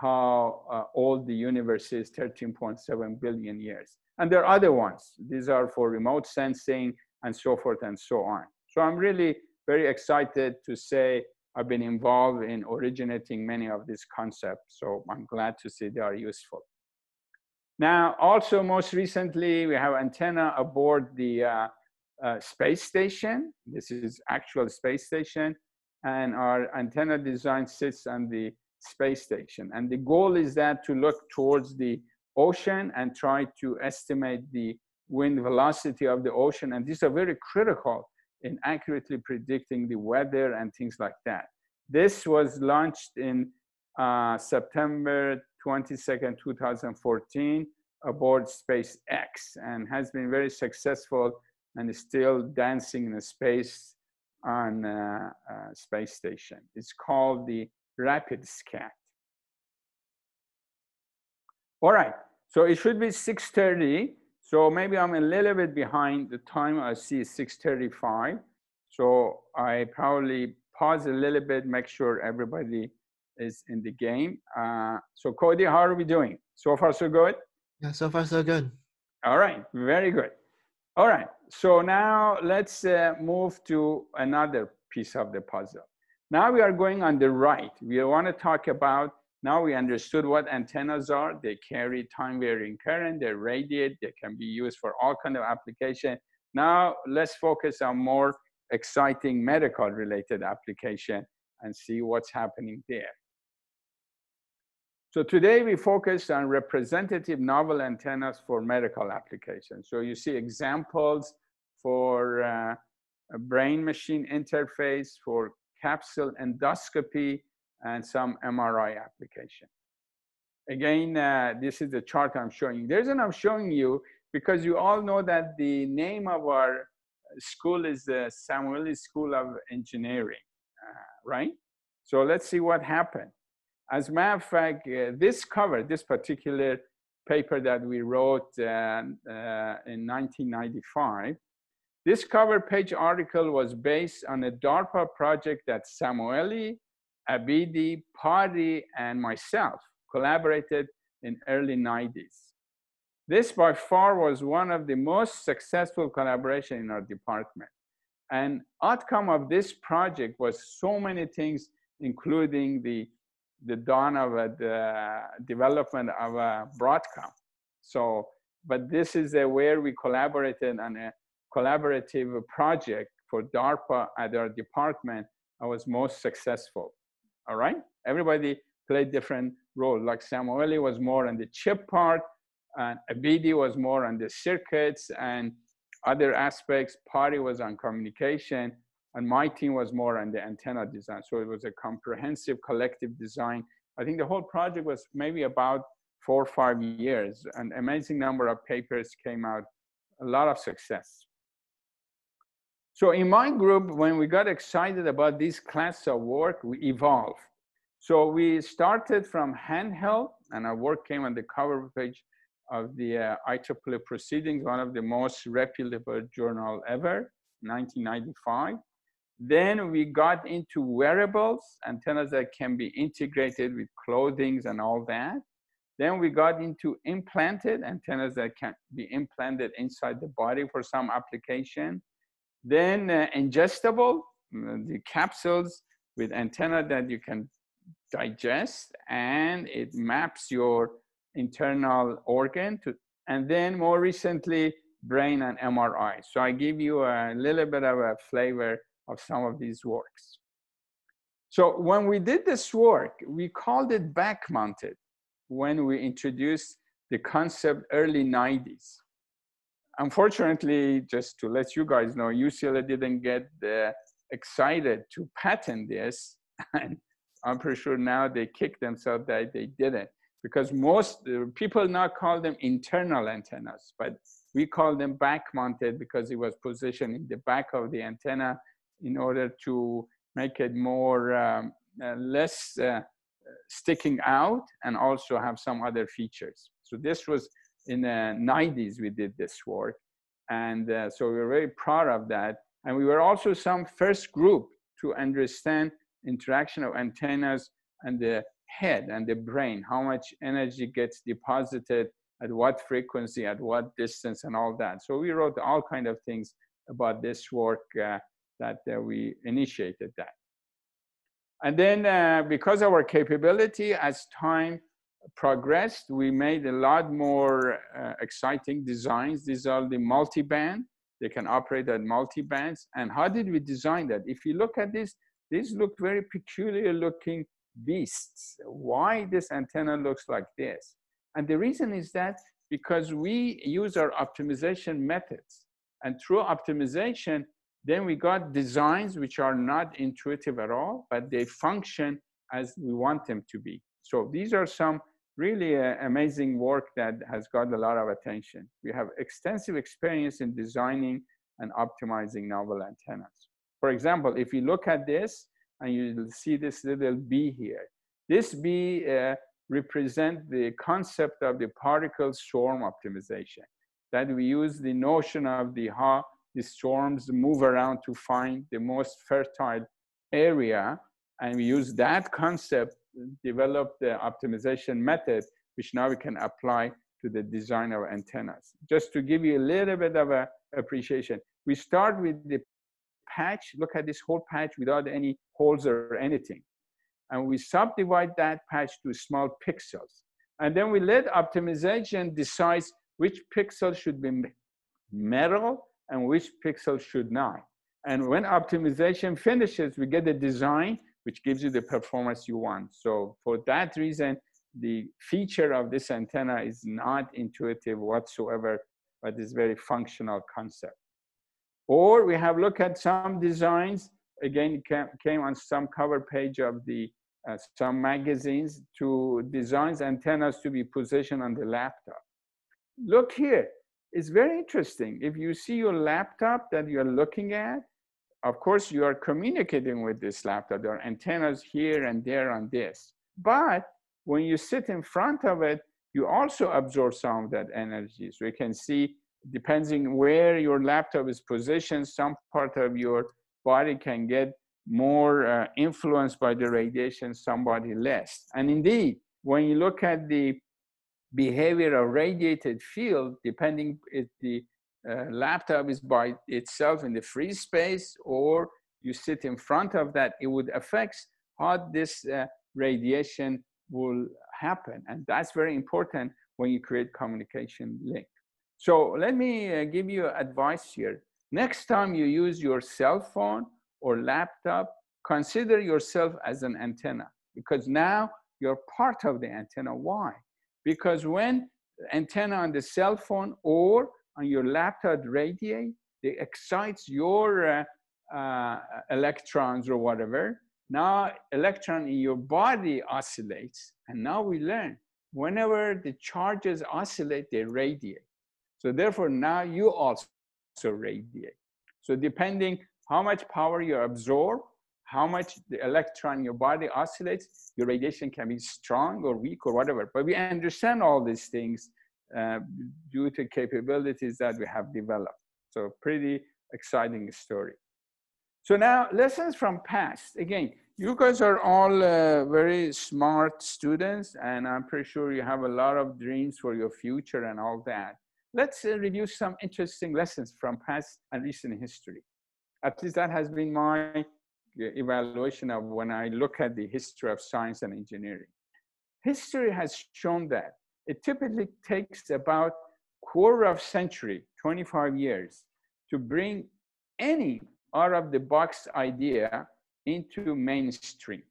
Speaker 1: how uh, old the universe is 13.7 billion years. And there are other ones. These are for remote sensing and so forth and so on. So I'm really very excited to say I've been involved in originating many of these concepts. So I'm glad to see they are useful. Now, also most recently, we have antenna aboard the uh, uh, space station. This is actual space station. And our antenna design sits on the space station. And the goal is that to look towards the ocean and try to estimate the wind velocity of the ocean. And these are very critical in accurately predicting the weather and things like that. This was launched in uh, September 22nd, 2014 aboard SpaceX and has been very successful and is still dancing in space on uh, uh, space station. It's called the RapidScat. All right, so it should be 6.30. So maybe I'm a little bit behind the time I see 6.35. So I probably pause a little bit, make sure everybody is in the game. Uh, so Cody, how are we doing? So far, so good?
Speaker 2: Yeah, so far, so good.
Speaker 1: All right, very good. All right, so now let's uh, move to another piece of the puzzle. Now we are going on the right. We want to talk about, now we understood what antennas are. They carry time varying current, they radiate, they can be used for all kind of application. Now let's focus on more exciting medical related application and see what's happening there. So today we focus on representative novel antennas for medical applications. So you see examples for uh, brain-machine interface, for capsule endoscopy, and some MRI application. Again, uh, this is the chart I'm showing. The reason I'm showing you because you all know that the name of our school is the Samueli School of Engineering, uh, right? So let's see what happened. As a matter of fact, uh, this cover, this particular paper that we wrote uh, uh in 1995, this cover page article was based on a DARPA project that Samueli, Abidi, Pari, and myself collaborated in early 90s. This by far was one of the most successful collaboration in our department. And outcome of this project was so many things, including the, the dawn of a, the development of a Broadcom. So, but this is a, where we collaborated on a collaborative project for DARPA at our department. I was most successful. All right, everybody played different role. Like Samueli was more on the chip part, and Abidi was more on the circuits and other aspects. Pari was on communication, and my team was more on the antenna design. So it was a comprehensive collective design. I think the whole project was maybe about four or five years. An amazing number of papers came out, a lot of success. So in my group, when we got excited about this class of work, we evolved. So we started from handheld, and our work came on the cover page of the uh, IEEE proceedings, one of the most reputable journal ever, 1995. Then we got into wearables, antennas that can be integrated with clothing and all that. Then we got into implanted antennas that can be implanted inside the body for some application. Then uh, ingestible, mm, the capsules with antenna that you can digest and it maps your internal organ to, and then more recently, brain and MRI. So I give you a little bit of a flavor of some of these works. So when we did this work, we called it back mounted when we introduced the concept early 90s. Unfortunately, just to let you guys know, UCLA didn't get uh, excited to patent this. [laughs] And I'm pretty sure now they kicked themselves that they didn't because most uh, people now call them internal antennas, but we call them back mounted because it was positioned in the back of the antenna in order to make it more um, uh, less uh, sticking out and also have some other features. So this was in the 90s we did this work. And uh, so we were very proud of that. And we were also some first group to understand interaction of antennas and the head and the brain, how much energy gets deposited at what frequency, at what distance, and all that. So we wrote all kind of things about this work uh, that uh, we initiated that. And then uh, because of our capability as time progressed, we made a lot more uh, exciting designs. These are the multi-band. They can operate at multi-bands. And how did we design that? If you look at this, these look very peculiar looking beasts. Why this antenna looks like this? And the reason is that because we use our optimization methods. And through optimization, then we got designs which are not intuitive at all, but they function as we want them to be. So these are some really uh, amazing work that has got a lot of attention. We have extensive experience in designing and optimizing novel antennas. For example, if you look at this and you see this little B here, this B uh, represent the concept of the particle swarm optimization, that we use the notion of the how the storms move around to find the most fertile area. And we use that concept, develop the optimization method, which now we can apply to the design of antennas. Just to give you a little bit of a appreciation, we start with the patch, look at this whole patch without any holes or anything. And we subdivide that patch to small pixels. And then we let optimization decide which pixel should be metal and which pixel should not. And when optimization finishes, we get the design which gives you the performance you want. So for that reason, the feature of this antenna is not intuitive whatsoever, but is very functional concept. Or we have looked at some designs, again, came on some cover page of the uh, some magazines to designs antennas to be positioned on the laptop. Look here, it's very interesting. If you see your laptop that you're looking at, of course, you are communicating with this laptop. There are antennas here and there on this. But when you sit in front of it, you also absorb some of that energy. So you can see, depending where your laptop is positioned, some part of your body can get more uh, influenced by the radiation, somebody less. And indeed, when you look at the behavior of radiated field, depending if the laptop is by itself in the free space or you sit in front of that, it would affect how this uh, radiation will happen. And that's very important when you create communication link. So let me uh, give you advice here. Next time you use your cell phone or laptop, consider yourself as an antenna because now you're part of the antenna. Why? Because when antenna on the cell phone or your laptop radiate, it excites your uh, uh, electrons or whatever. Now electron in your body oscillates. And now we learn whenever the charges oscillate, they radiate. So therefore now you also radiate. So depending how much power you absorb, how much the electron in your body oscillates, your radiation can be strong or weak or whatever. But we understand all these things uh, due to capabilities that we have developed. So pretty exciting story. So now lessons from past. Again, you guys are all uh, very smart students and I'm pretty sure you have a lot of dreams for your future and all that. Let's uh, review some interesting lessons from past and recent history. At least that has been my evaluation of when I look at the history of science and engineering. History has shown that it typically takes about quarter of century, 25 years, to bring any out of the box idea into mainstream.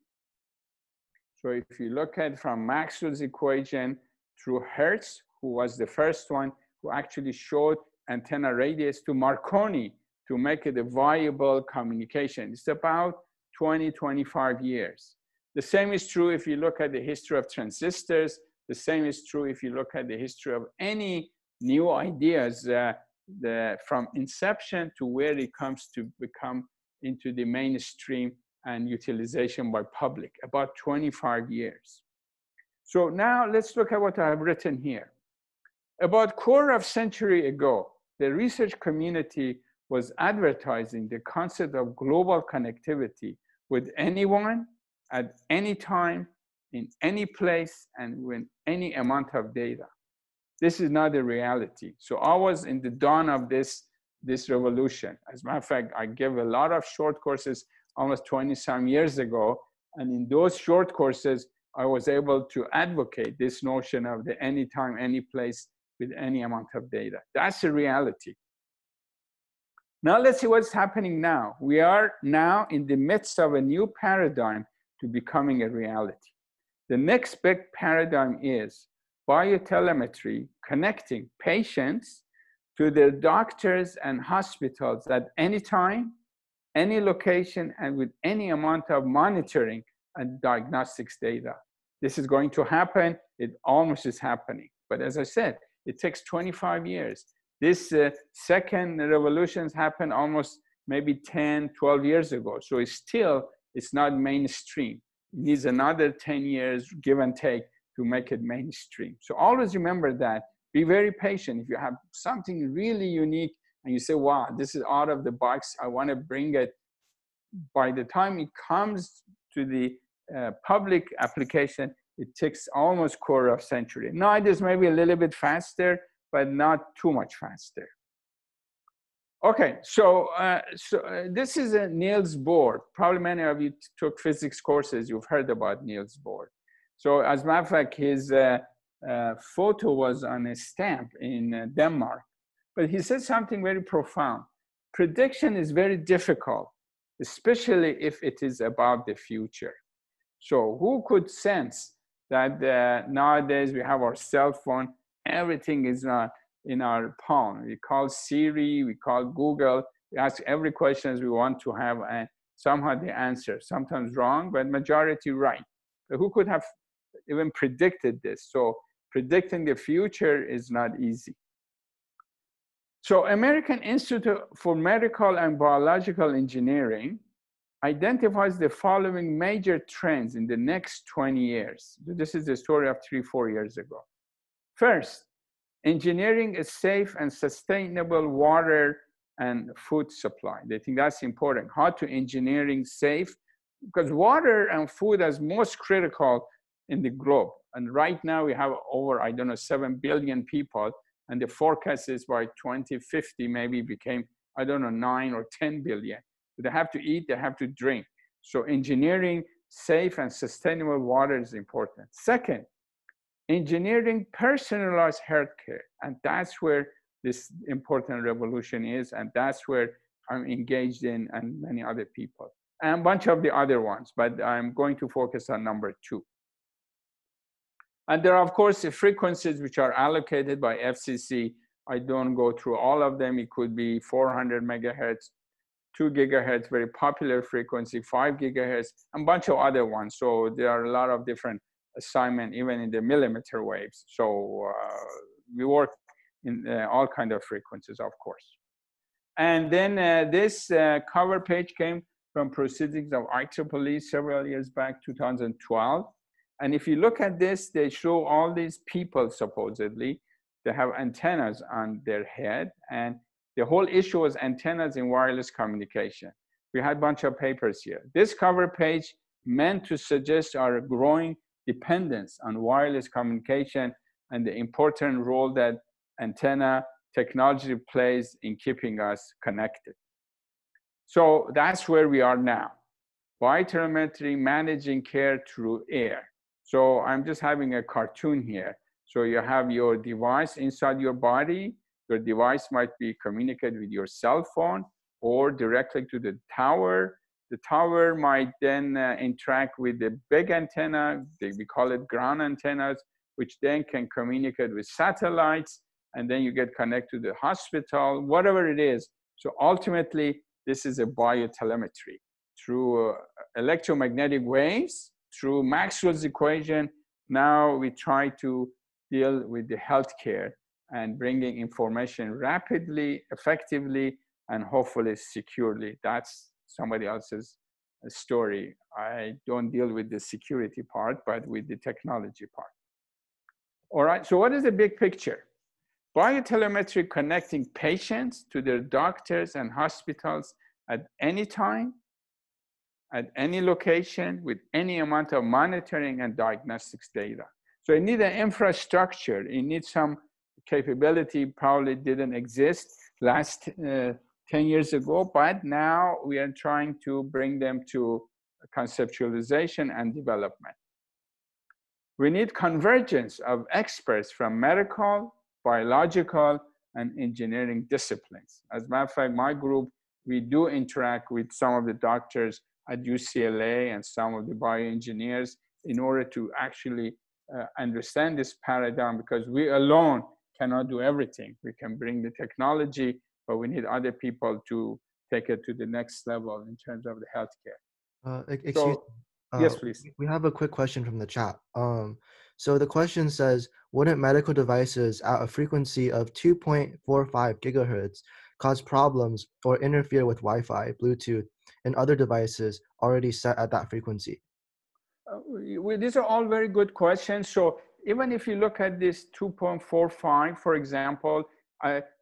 Speaker 1: So if you look at from Maxwell's equation through Hertz, who was the first one who actually showed antenna radius to Marconi, to make it a viable communication. It's about 20, 25 years. The same is true if you look at the history of transistors. The same is true if you look at the history of any new ideas uh, the, from inception to where it comes to become into the mainstream and utilization by public, about 25 years. So now let's look at what I've written here. About quarter of century ago, the research community was advertising the concept of global connectivity with anyone at any time in any place and with any amount of data. This is not the reality. So I was in the dawn of this, this revolution. As a matter of fact, I gave a lot of short courses almost 20 some years ago. And in those short courses, I was able to advocate this notion of the anytime, any place with any amount of data. That's the reality. Now let's see what's happening now. We are now in the midst of a new paradigm to becoming a reality. The next big paradigm is biotelemetry connecting patients to their doctors and hospitals at any time, any location, and with any amount of monitoring and diagnostics data. This is going to happen. It almost is happening. But as I said, it takes 25 years. This uh, second revolutions happened almost maybe 10, 12 years ago. So it's still, it's not mainstream. Needs another 10 years, give and take, to make it mainstream. So always remember that. Be very patient. If you have something really unique and you say, wow, this is out of the box, I want to bring it, by the time it comes to the uh, public application, it takes almost quarter of century. Now it is maybe a little bit faster, but not too much faster. Okay, so, uh, so uh, this is a Niels Bohr. Probably many of you took physics courses, you've heard about Niels Bohr. So as a matter of fact, his uh, uh photo was on a stamp in uh, Denmark. But he said something very profound. Prediction is very difficult, especially if it is about the future. So who could sense that uh, nowadays we have our cell phone, everything is not in our palm. We call Siri, we call Google, we ask every question we want to have and somehow the answer, sometimes wrong, but majority right. But who could have even predicted this? So predicting the future is not easy. So American Institute for Medical and Biological Engineering identifies the following major trends in the next 20 years. This is the story of three, four years ago. First, engineering a safe and sustainable water and food supply. They think that's important. How to engineering safe, because water and food is most critical in the globe. And right now we have over, I don't know, 7 billion people. And the forecast is by 2050 maybe became, I don't know, 9 or 10 billion. They have to eat, they have to drink. So engineering safe and sustainable water is important. Second, engineering personalized healthcare. And that's where this important revolution is. And that's where I'm engaged in and many other people. And a bunch of the other ones, but I'm going to focus on number two. And there are, of course, the frequencies which are allocated by FCC. I don't go through all of them. It could be 400 megahertz, 2 gigahertz, very popular frequency, 5 gigahertz, and a bunch of other ones. So there are a lot of different assignment, even in the millimeter waves. So uh, we work in uh, all kind of frequencies, of course. And then uh, this cover page came from Proceedings of IEEE several years back, 2012. And if you look at this, they show all these people supposedly, they have antennas on their head and the whole issue was antennas in wireless communication. We had a bunch of papers here. This cover page meant to suggest our growing dependence on wireless communication and the important role that antenna technology plays in keeping us connected. So that's where we are now. Biotelemetry managing care through air. So I'm just having a cartoon here. So you have your device inside your body your device might be communicated with your cell phone or directly to the tower. The tower might then uh, interact with the big antenna, they, we call it ground antennas, which then can communicate with satellites, and then you get connected to the hospital, whatever it is. So ultimately, this is a biotelemetry. Through uh, electromagnetic waves, through Maxwell's equation, now we try to deal with the healthcare and bringing information rapidly, effectively, and hopefully securely. That's somebody else's story. I don't deal with the security part, but with the technology part. All right, so what is the big picture? Biotelemetry connecting patients to their doctors and hospitals at any time, at any location with any amount of monitoring and diagnostics data. So it needs an infrastructure. It needs some capability probably didn't exist last uh, 10 years ago, but now we are trying to bring them to conceptualization and development. We need convergence of experts from medical, biological, and engineering disciplines. As a matter of fact, my group, we do interact with some of the doctors at UCLA and some of the bioengineers in order to actually uh, understand this paradigm because we alone cannot do everything. We can bring the technology, but we need other people to take it to the next level in terms of the healthcare.
Speaker 2: Uh, excuse so,
Speaker 1: uh, yes, please.
Speaker 2: We have a quick question from the chat. Um, so the question says, wouldn't medical devices at a frequency of 2.45 gigahertz cause problems or interfere with Wi-Fi, Bluetooth, and other devices already set at that frequency?
Speaker 1: Uh, well, these are all very good questions. So even if you look at this 2.45, for example,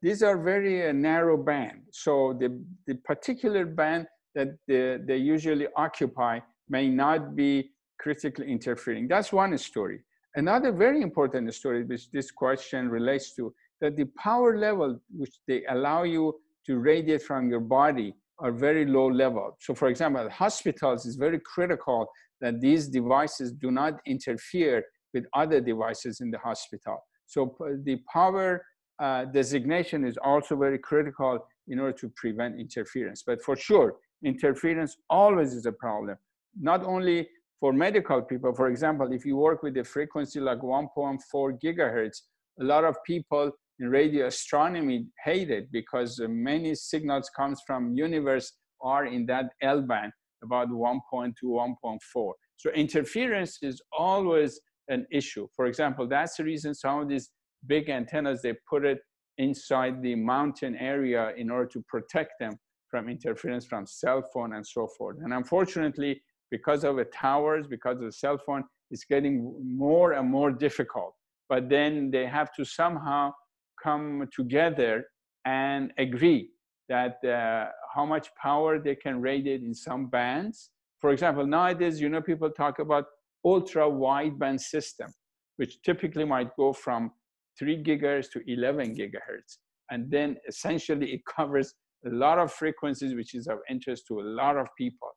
Speaker 1: these are very uh, narrow band. So the, the particular band that the, they usually occupy may not be critically interfering. That's one story. Another very important story which this question relates to, that the power level which they allow you to radiate from your body are very low level. So for example, hospitals is very critical that these devices do not interfere with other devices in the hospital. So the power uh, designation is also very critical in order to prevent interference. But for sure, interference always is a problem. Not only for medical people, for example, if you work with a frequency like 1.4 gigahertz, a lot of people in radio astronomy hate it because many signals comes from universe are in that L band, about 1.2, 1.4. So interference is always an issue. For example, that's the reason some of these big antennas, they put it inside the mountain area in order to protect them from interference from cell phone and so forth. And unfortunately, because of the towers, because of the cell phone, it's getting more and more difficult. But then they have to somehow come together and agree that uh, how much power they can radiate in some bands. For example, nowadays, you know, people talk about ultra wideband system, which typically might go from 3 gigahertz to 11 gigahertz. And then essentially it covers a lot of frequencies, which is of interest to a lot of people.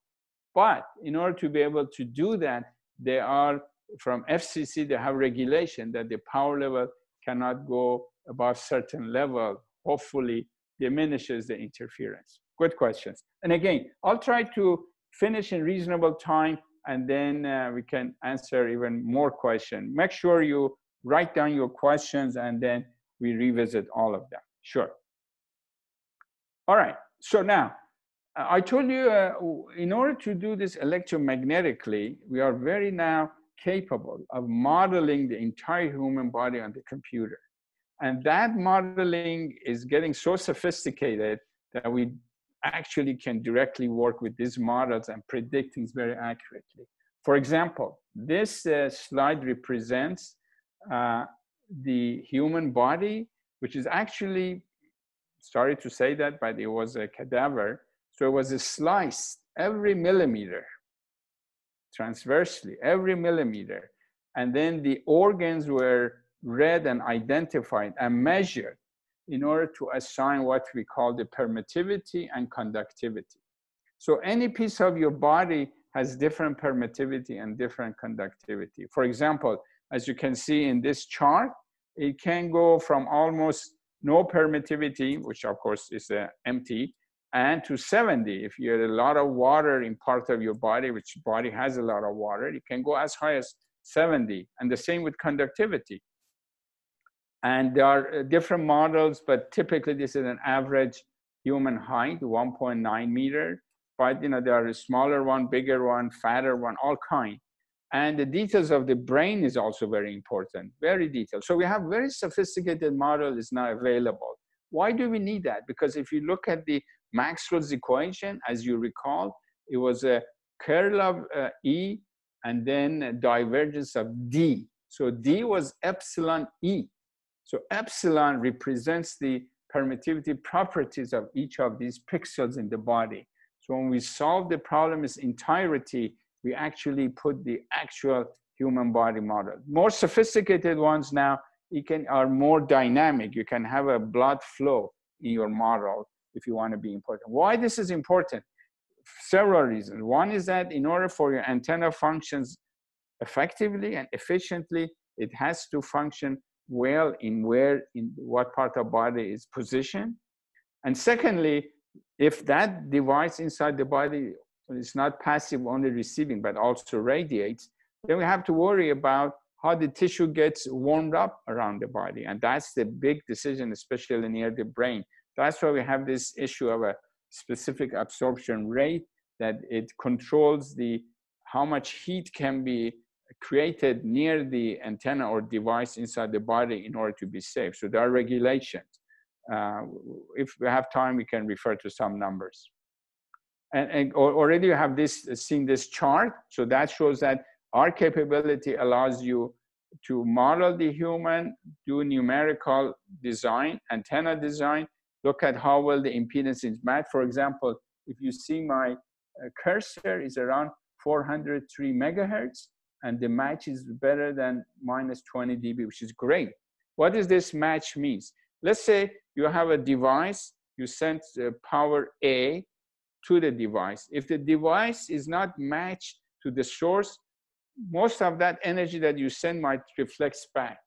Speaker 1: But in order to be able to do that, they are from FCC, they have regulation that the power level cannot go above certain level, hopefully diminishes the interference. Good questions. And again, I'll try to finish in reasonable time and then uh, we can answer even more questions. Make sure you write down your questions and then we revisit all of them. Sure. All right, so now, I told you uh, in order to do this electromagnetically, we are very now capable of modeling the entire human body on the computer. And that modeling is getting so sophisticated that we actually can directly work with these models and predict things very accurately. For example, this uh, slide represents uh, the human body, which is actually, sorry to say that, but it was a cadaver. So it was a slice every millimeter, transversely, every millimeter. And then the organs were read and identified and measured in order to assign what we call the permittivity and conductivity. So any piece of your body has different permittivity and different conductivity. For example, as you can see in this chart, it can go from almost no permittivity, which of course is uh, empty, and to 70. If you had a lot of water in part of your body, which body has a lot of water, it can go as high as 70. And the same with conductivity. And there are uh, different models, but typically this is an average human height, 1.9 meter. But you know, there are a smaller one, bigger one, fatter one, all kind. And the details of the brain is also very important, very detailed. So we have very sophisticated model is now available. Why do we need that? Because if you look at the Maxwell's equation, as you recall, it was a curl of uh, E and then divergence of D. So D was epsilon E. So epsilon represents the permittivity properties of each of these pixels in the body. So when we solve the problem's entirety, we actually put the actual human body model. More sophisticated ones now, you can are more dynamic. You can have a blood flow in your model if you want to be important. Why this is important? Several reasons. One is that in order for your antenna functions effectively and efficiently, it has to function well in where, in what part of body is positioned. And secondly, if that device inside the body is not passive only receiving, but also radiates, then we have to worry about how the tissue gets warmed up around the body. And that's the big decision, especially near the brain. That's why we have this issue of a specific absorption rate that it controls the how much heat can be created near the antenna or device inside the body in order to be safe. So there are regulations. Uh, if we have time, we can refer to some numbers. And, and already you have this seen this chart. So that shows that our capability allows you to model the human, do numerical design, antenna design, look at how well the impedance is matched. For example, if you see my uh, cursor is around 403 megahertz, and the match is better than minus 20 dB, which is great. What does this match means? Let's say you have a device, you send power A to the device. If the device is not matched to the source, most of that energy that you send might reflects back.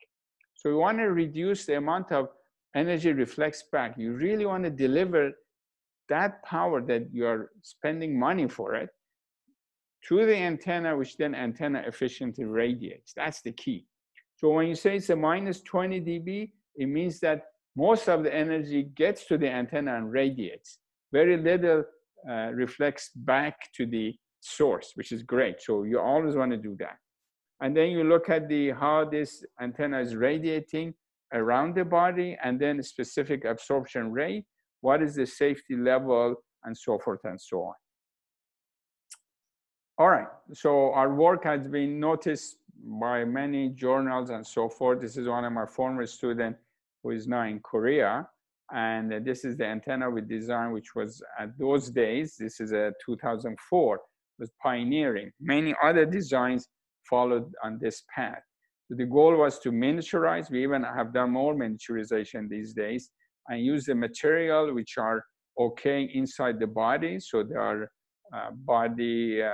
Speaker 1: So you want to reduce the amount of energy reflects back. You really want to deliver that power that you're spending money for it to the antenna, which then antenna efficiently radiates. That's the key. So when you say it's a minus 20 dB, it means that most of the energy gets to the antenna and radiates. Very little uh, reflects back to the source, which is great. So you always want to do that. And then you look at the how this antenna is radiating around the body and then specific absorption rate, what is the safety level and so forth and so on. All right, so our work has been noticed by many journals and so forth. This is one of my former students who is now in Korea. And this is the antenna we designed, which was at those days, this is a 2004, was pioneering. Many other designs followed on this path. So the goal was to miniaturize. We even have done more miniaturization these days and use the material which are okay inside the body. So there are uh, body uh,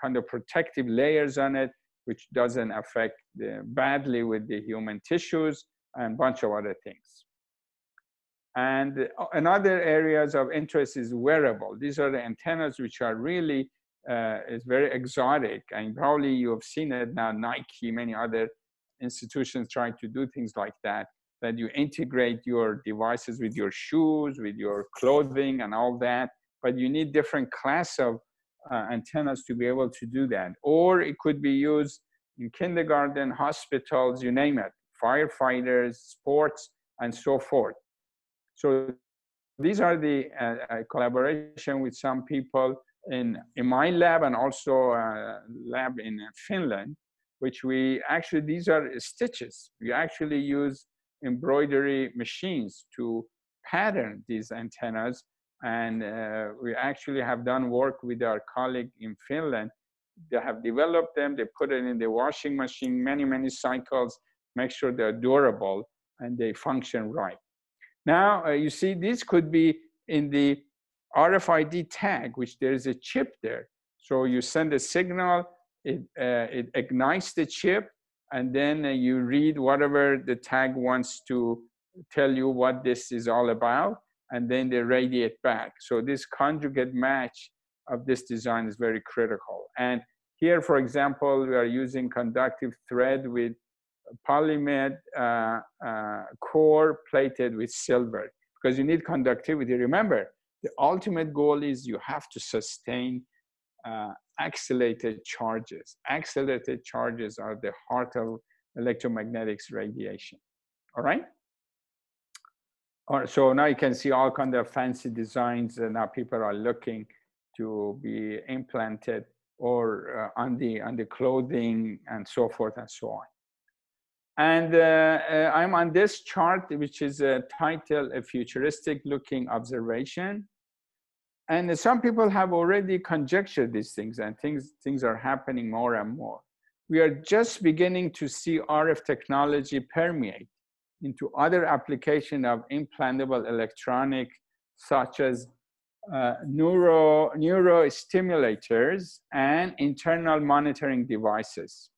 Speaker 1: kind of protective layers on it, which doesn't affect the, badly with the human tissues and bunch of other things. And uh, another areas of interest is wearable. These are the antennas which are really uh, is very exotic, and probably you have seen it now. Nike, many other institutions trying to do things like that. That you integrate your devices with your shoes, with your clothing, and all that, but you need different class of uh, antennas to be able to do that. Or it could be used in kindergarten, hospitals, you name it, firefighters, sports, and so forth. So these are the uh, uh, collaboration with some people in, in my lab and also a uh, lab in Finland, which we actually, these are stitches. We actually use embroidery machines to pattern these antennas and uh, we actually have done work with our colleague in Finland. They have developed them, they put it in the washing machine many, many cycles, make sure they're durable and they function right. Now, uh, you see, this could be in the RFID tag, which there is a chip there. So you send a signal, it, uh, it ignites the chip, and then uh, you read whatever the tag wants to tell you what this is all about and then they radiate back. So this conjugate match of this design is very critical. And here, for example, we are using conductive thread with polymer uh, uh, core plated with silver because you need conductivity. Remember, the ultimate goal is you have to sustain uh, accelerated charges. Accelerated charges are the heart of electromagnetics radiation. All right? so now you can see all kind of fancy designs and now people are looking to be implanted or uh, on the on the clothing and so forth and so on. And uh, uh, I'm on this chart, which is a title, a futuristic looking observation. and some people have already conjectured these things and things, things are happening more and more. We are just beginning to see RF technology permeate into other application of implantable electronic such as uh, neuro, neurostimulators and internal monitoring devices.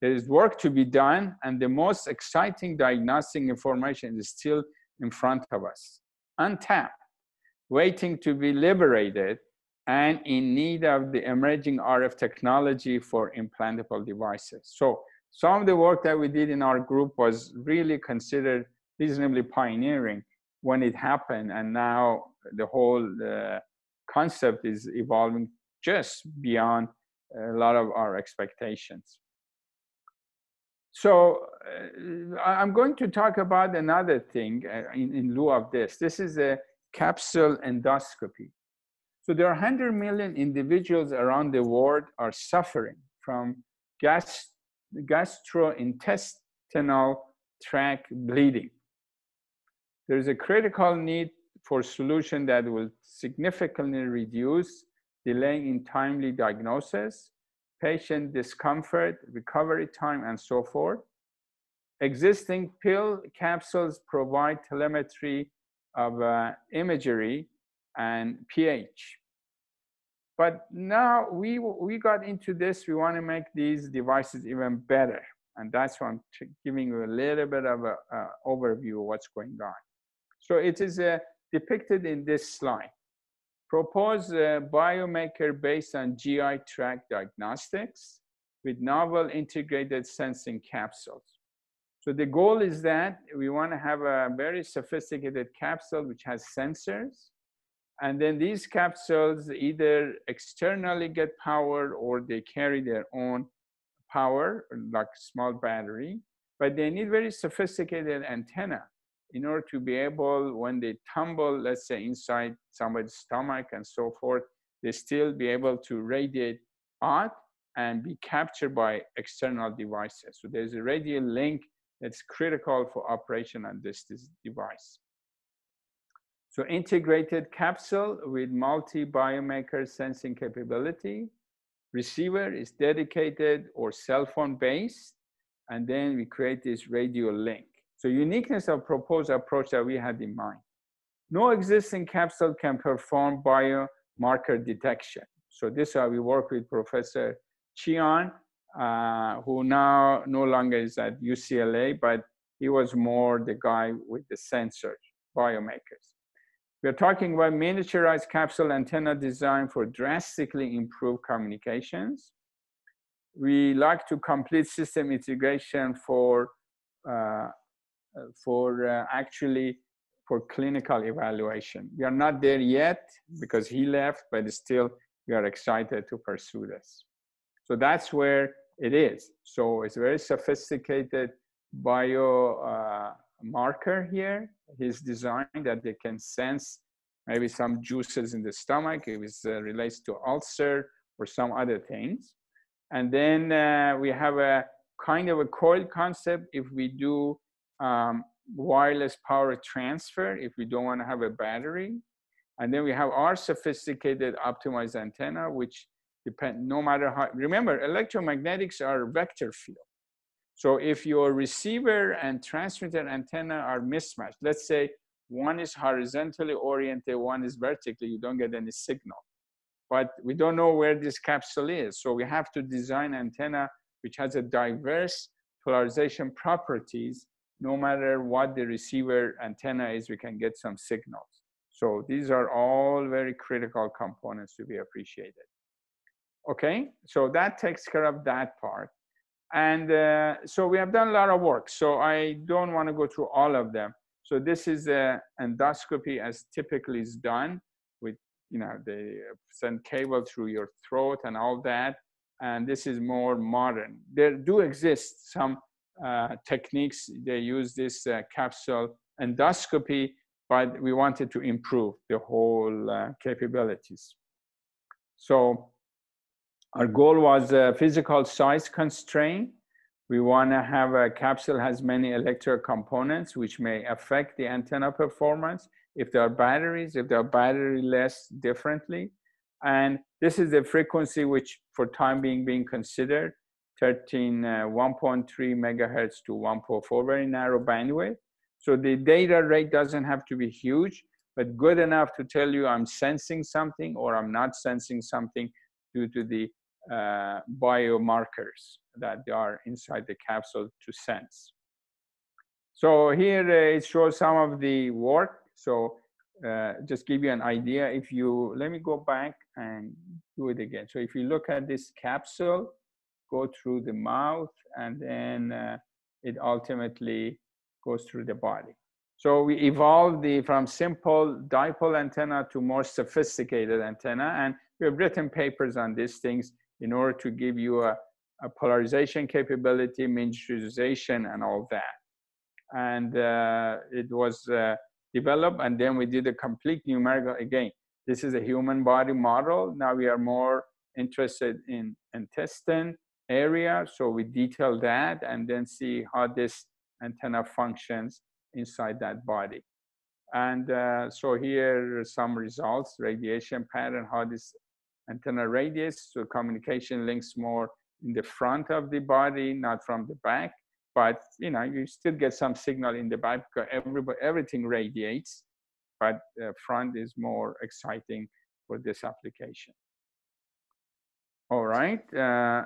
Speaker 1: There is work to be done and the most exciting diagnostic information is still in front of us, untapped, waiting to be liberated and in need of the emerging RF technology for implantable devices. So some of the work that we did in our group was really considered reasonably pioneering when it happened. And now the whole uh, concept is evolving just beyond a lot of our expectations. So uh, I'm going to talk about another thing uh, in, in lieu of this. This is a capsule endoscopy. So there are 100 million individuals around the world are suffering from gas, gastrointestinal tract bleeding. There is a critical need for solution that will significantly reduce delay in timely diagnosis, patient discomfort, recovery time, and so forth. Existing pill capsules provide telemetry of uh, imagery and pH. But now we, we got into this, we want to make these devices even better. And that's why I'm giving you a little bit of an overview of what's going on. So it is uh, depicted in this slide. Propose a biomarker based on GI tract diagnostics with novel integrated sensing capsules. So the goal is that we want to have a very sophisticated capsule which has sensors. And then these capsules either externally get power or they carry their own power, like small battery, but they need very sophisticated antenna in order to be able, when they tumble, let's say inside somebody's stomach and so forth, they still be able to radiate out and be captured by external devices. So there's a radio link that's critical for operation on this, this device. So integrated capsule with multi-biomarker sensing capability. Receiver is dedicated or cell phone based. And then we create this radio link. So uniqueness of proposed approach that we had in mind. No existing capsule can perform biomarker detection. So this is how we work with Professor Chian, uh, who now no longer is at UCLA, but he was more the guy with the sensors, biomarkers. We're talking about miniaturized capsule antenna design for drastically improved communications. We like to complete system integration for uh, for uh, actually for clinical evaluation. We are not there yet because he left, but still we are excited to pursue this. So that's where it is. So it's very sophisticated bio uh, marker here. His design that they can sense maybe some juices in the stomach it uh, relates to ulcer or some other things. And then uh, we have a kind of a coil concept if we do um, wireless power transfer if we don't want to have a battery. And then we have our sophisticated optimized antenna, which depend no matter how, remember electromagnetics are vector field. So if your receiver and transmitter antenna are mismatched, let's say one is horizontally oriented, one is vertically, you don't get any signal. But we don't know where this capsule is. So we have to design antenna which has a diverse polarization properties no matter what the receiver antenna is, we can get some signals. So these are all very critical components to be appreciated. Okay, so that takes care of that part. And uh, so we have done a lot of work. So I don't want to go through all of them. So this is a endoscopy as typically is done with, you know, they send cable through your throat and all that. And this is more modern. There do exist some uh, techniques. They use this uh, capsule endoscopy, but we wanted to improve the whole uh, capabilities. So our goal was a physical size constraint. We want to have a capsule has many electrical components which may affect the antenna performance. if there are batteries, if there are battery less differently. And this is the frequency which for time being being considered, 13, uh, 1.3 megahertz to 1.4, very narrow bandwidth. So the data rate doesn't have to be huge, but good enough to tell you I'm sensing something or I'm not sensing something due to the uh, biomarkers that are inside the capsule to sense. So here uh, it shows some of the work. So uh, just give you an idea. If you, let me go back and do it again. So if you look at this capsule, go through the mouth and then uh, it ultimately goes through the body. So we evolved the, from simple dipole antenna to more sophisticated antenna. And we have written papers on these things in order to give you a, a polarization capability, miniaturization, and all that. And uh, it was uh, developed, and then we did a complete numerical. Again, this is a human body model. Now we are more interested in intestine area, so we detail that and then see how this antenna functions inside that body. And uh, so here are some results, radiation pattern, how this antenna radiates. so communication links more in the front of the body, not from the back. But you know, you still get some signal in the back because everybody, everything radiates, but the front is more exciting for this application. All right, uh,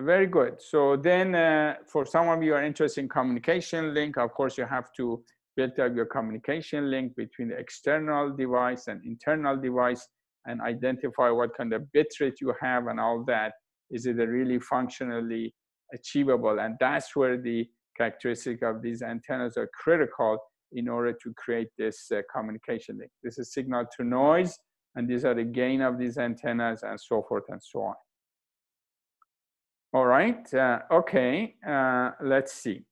Speaker 1: very good. So then uh, for some of you are interested in communication link, of course you have to build up your communication link between the external device and internal device and identify what kind of bit rate you have and all that. Is it really functionally achievable? And that's where the characteristic of these antennas are critical in order to create this uh, communication link. This is signal to noise, and these are the gain of these antennas and so forth and so on. All right, uh, okay, uh, let's see.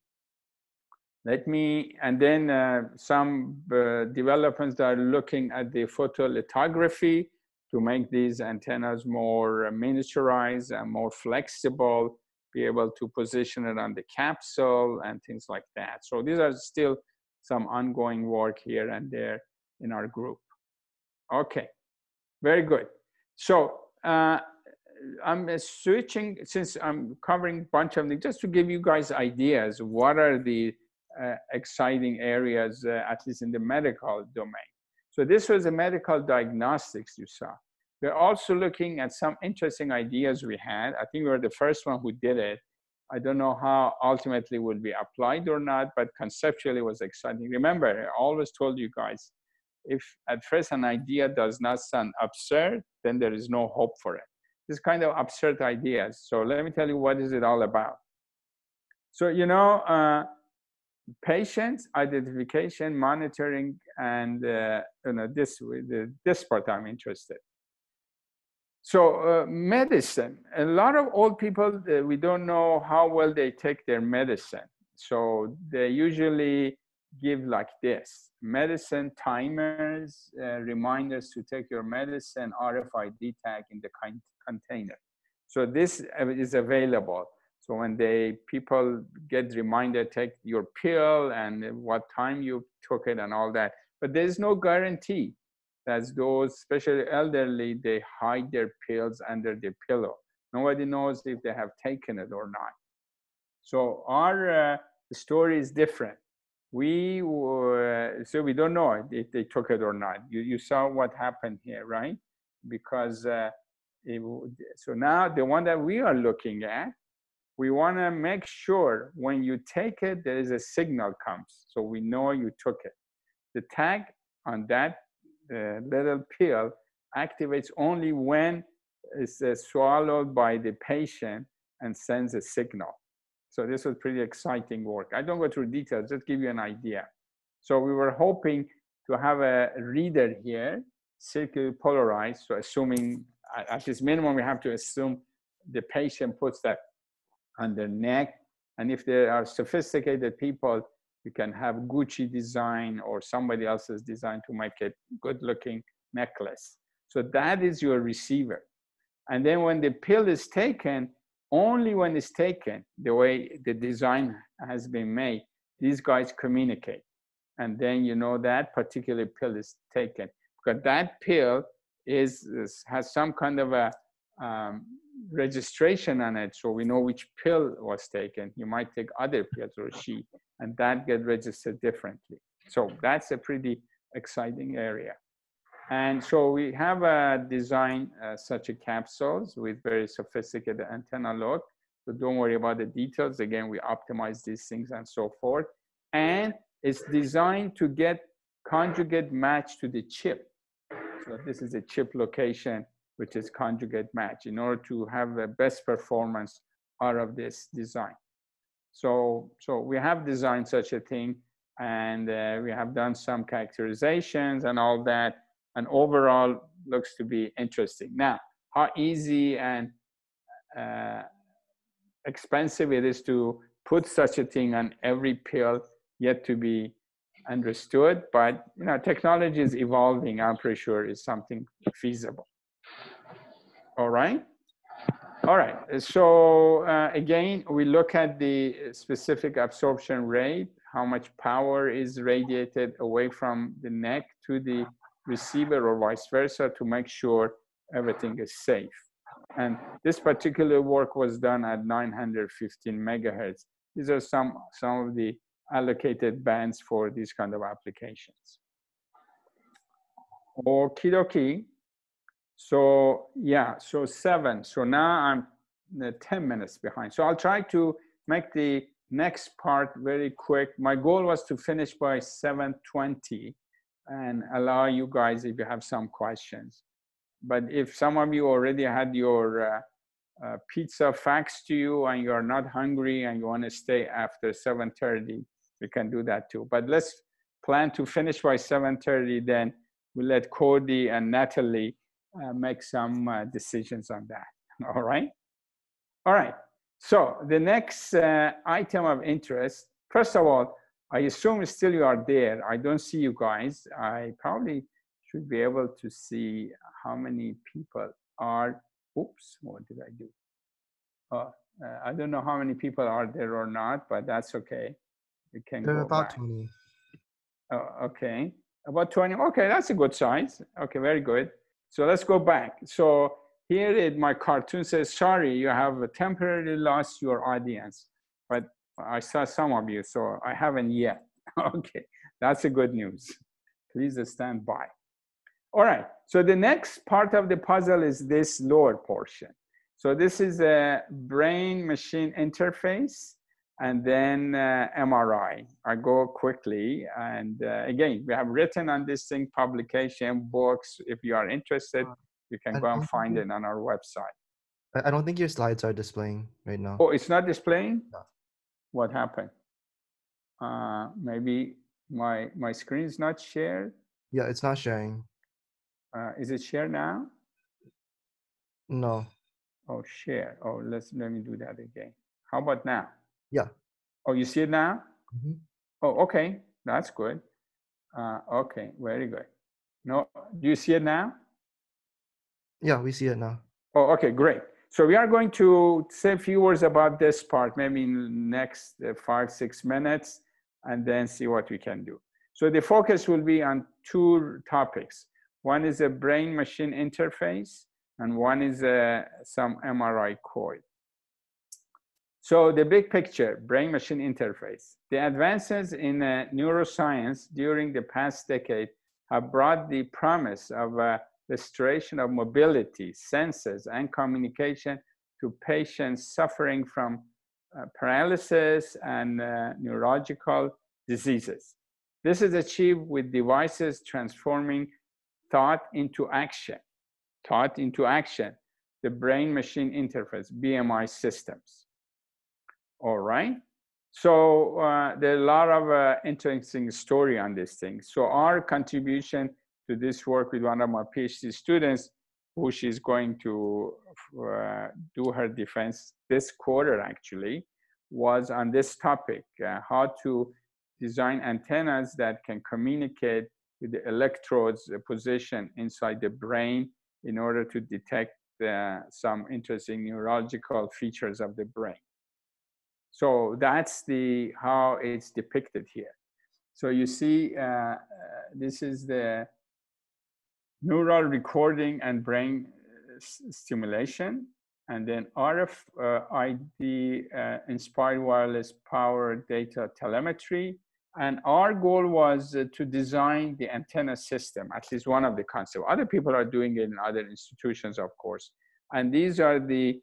Speaker 1: Let me, and then uh, some uh, developments are looking at the photolithography to make these antennas more miniaturized and more flexible, be able to position it on the capsule and things like that. So these are still some ongoing work here and there in our group. Okay, very good. So uh, I'm switching, since I'm covering a bunch of things, just to give you guys ideas, what are the uh, exciting areas, uh, at least in the medical domain. So this was a medical diagnostics you saw. We're also looking at some interesting ideas we had. I think we were the first one who did it. I don't know how ultimately will be applied or not, but conceptually was exciting. Remember, I always told you guys, if at first an idea does not sound absurd, then there is no hope for it. This kind of absurd ideas. So let me tell you what is it all about. So you know, uh, patients identification monitoring and uh, you know this this part i'm interested so uh, medicine a lot of old people uh, we don't know how well they take their medicine so they usually give like this medicine timers uh, reminders to take your medicine rfid tag in the container so this uh, is available so when they people get reminded, take your pill and what time you took it and all that. But there's no guarantee that those, especially elderly, they hide their pills under their pillow. Nobody knows if they have taken it or not. So our uh, story is different. We were, so we don't know if they took it or not. You, you saw what happened here, right? Because uh, it, so now the one that we are looking at we want to make sure when you take it, there is a signal comes. So we know you took it. The tag on that uh, little pill activates only when it's uh, swallowed by the patient and sends a signal. So this was pretty exciting work. I don't go through details, just give you an idea. So we were hoping to have a reader here, circularly polarized. So assuming at this minimum, we have to assume the patient puts that on their neck. And if they are sophisticated people, you can have Gucci design or somebody else's design to make a good looking necklace. So that is your receiver. And then when the pill is taken, only when it's taken, the way the design has been made, these guys communicate. and then you know that particular pill is taken. Because that pill is, is has some kind of a um, registration on it so we know which pill was taken. You might take other pills or she and that get registered differently. So that's a pretty exciting area and so we have uh, designed uh, such a capsules with very sophisticated antenna look so don't worry about the details. Again we optimize these things and so forth. And it's designed to get conjugate match to the chip. So this is a chip location which is conjugate match in order to have the best performance out of this design. So, so we have designed such a thing and uh, we have done some characterizations and all that and overall looks to be interesting. Now, how easy and uh, expensive it is to put such a thing on every pill yet to be understood, but you know, technology is evolving. I'm pretty sure is something feasible. All right. All right. So uh, again, we look at the specific absorption rate, how much power is radiated away from the neck to the receiver or vice versa to make sure everything is safe. And this particular work was done at 915 megahertz. These are some, some of the allocated bands for these kind of applications. Okie dokie. So yeah, so seven. So now I'm uh, 10 minutes behind. So I'll try to make the next part very quick. My goal was to finish by 7.20 and allow you guys if you have some questions. But if some of you already had your uh, uh, pizza faxed to you and you're not hungry and you want to stay after 7.30, we can do that too. But let's plan to finish by 7.30, then we'll let Cody and Natalie uh, make some uh, decisions on that, [laughs] all right? All right, so the next uh, item of interest, first of all, I assume still you are there. I don't see you guys. I probably should be able to see how many people are, oops, what did I do? Uh, uh, I don't know how many people are there or not, but that's okay. We can
Speaker 2: There are
Speaker 1: go
Speaker 2: about
Speaker 1: back.
Speaker 2: 20.
Speaker 1: Oh, okay, about 20. Okay, that's a good size. Okay, very good. So let's go back. So here it, my cartoon says, sorry, you have temporarily lost your audience. But I saw some of you, so I haven't yet. [laughs] okay, that's a good news. Please stand by. All right, so the next part of the puzzle is this lower portion. So this is a brain-machine interface and then uh, MRI. I go quickly. And uh, again, we have written on this thing, publication, books. If you are interested, you can
Speaker 2: I
Speaker 1: go and find it on our website.
Speaker 2: I I don't think your slides are displaying right now.
Speaker 1: Oh, it's not displaying?
Speaker 2: No.
Speaker 1: What happened? Uh, maybe my, my screen is not shared.
Speaker 2: Yeah, it's not sharing.
Speaker 1: Uh, is it shared now?
Speaker 2: No.
Speaker 1: Oh, share. Oh, let's, let me do that again. How about now?
Speaker 2: Yeah.
Speaker 1: Oh, you see it now?
Speaker 2: Mhm.
Speaker 1: Oh, okay, that's good. Uh, okay, very good. No, do you see it now?
Speaker 2: Yeah, we see it now.
Speaker 1: Oh, okay, great. So we are going to say a few words about this part, maybe in next uh, five, six minutes, and then see what we can do. So the focus will be on two topics. One is a brain-machine interface, and one is uh, some MRI coil. So the big picture, brain-machine interface. The advances in uh, neuroscience during the past decade have brought the promise of uh, restoration of mobility, senses, and communication to patients suffering from uh, paralysis and uh, neurological diseases. This is achieved with devices transforming thought into action, thought into action, the brain-machine interface, BMI systems. All right. So uh, there are a lot of uh, interesting story on this thing. So our contribution to this work with one of my PhD students, who she's going to uh, do her defense this quarter actually, was on this topic, uh, how to design antennas that can communicate with the electrodes uh, position inside the brain in order to detect uh, some interesting neurological features of the brain. So that's the how it's depicted here. So you see, uh, uh, this is the neural recording and brain uh, stimulation, and then RFID uh, inspired wireless power data telemetry. And our goal was uh, to design the antenna system, at least one of the concepts. Other people are doing it in other institutions, of course. And these are the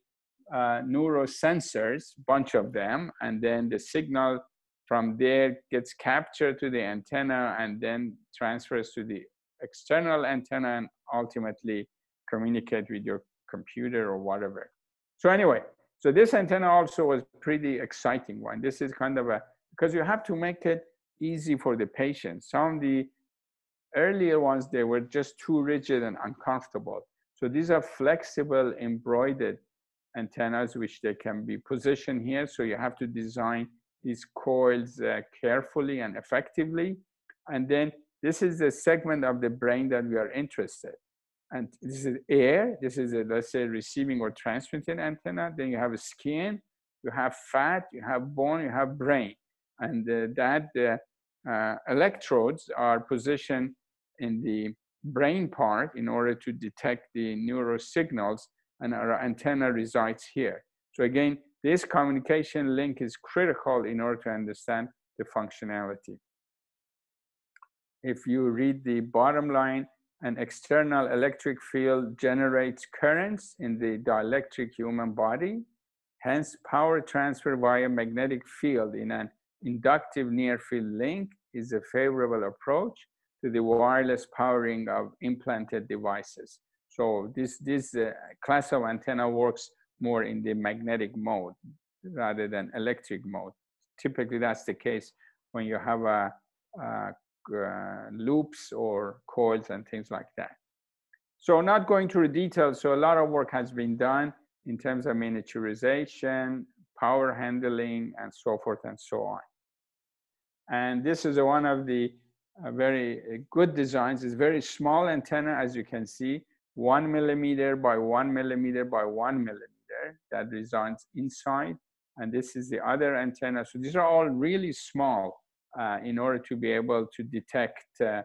Speaker 1: uh, neurosensors, bunch of them, and then the signal from there gets captured to the antenna and then transfers to the external antenna and ultimately communicate with your computer or whatever. So anyway, so this antenna also was pretty exciting one. This is kind of a, because you have to make it easy for the patient. Some of the earlier ones, they were just too rigid and uncomfortable. So these are flexible embroidered antennas, which they can be positioned here. So you have to design these coils uh, carefully and effectively. And then this is the segment of the brain that we are interested. And this is air. This is a, let's say receiving or transmitting antenna. Then you have a skin, you have fat, you have bone, you have brain. And uh, that uh, uh, electrodes are positioned in the brain part in order to detect the neural signals and our antenna resides here. So again, this communication link is critical in order to understand the functionality. If you read the bottom line, an external electric field generates currents in the dielectric human body. Hence, power transfer via magnetic field in an inductive near field link is a favorable approach to the wireless powering of implanted devices. So this, this uh, class of antenna works more in the magnetic mode rather than electric mode. Typically, that's the case when you have a, a uh, loops or coils and things like that. So not going through the details, so a lot of work has been done in terms of miniaturization, power handling, and so forth and so on. And this is one of the uh, very uh, good designs. It's very small antenna, as you can see, one millimeter by one millimeter by one millimeter that resides inside. And this is the other antenna. So these are all really small uh, in order to be able to detect uh,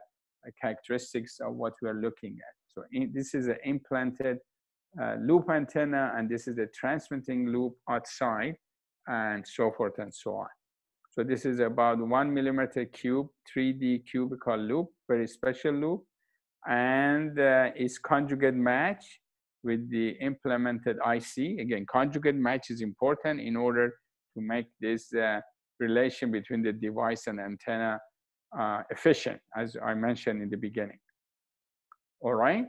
Speaker 1: characteristics of what we are looking at. So in, this is an implanted uh, loop antenna, and this is a transmitting loop outside, and so forth and so on. So this is about one millimeter cube, 3D cubical loop, very special loop, and uh, is conjugate match with the implemented IC. Again, conjugate match is important in order to make this uh, relation between the device and antenna uh, efficient, as I mentioned in the beginning. All right,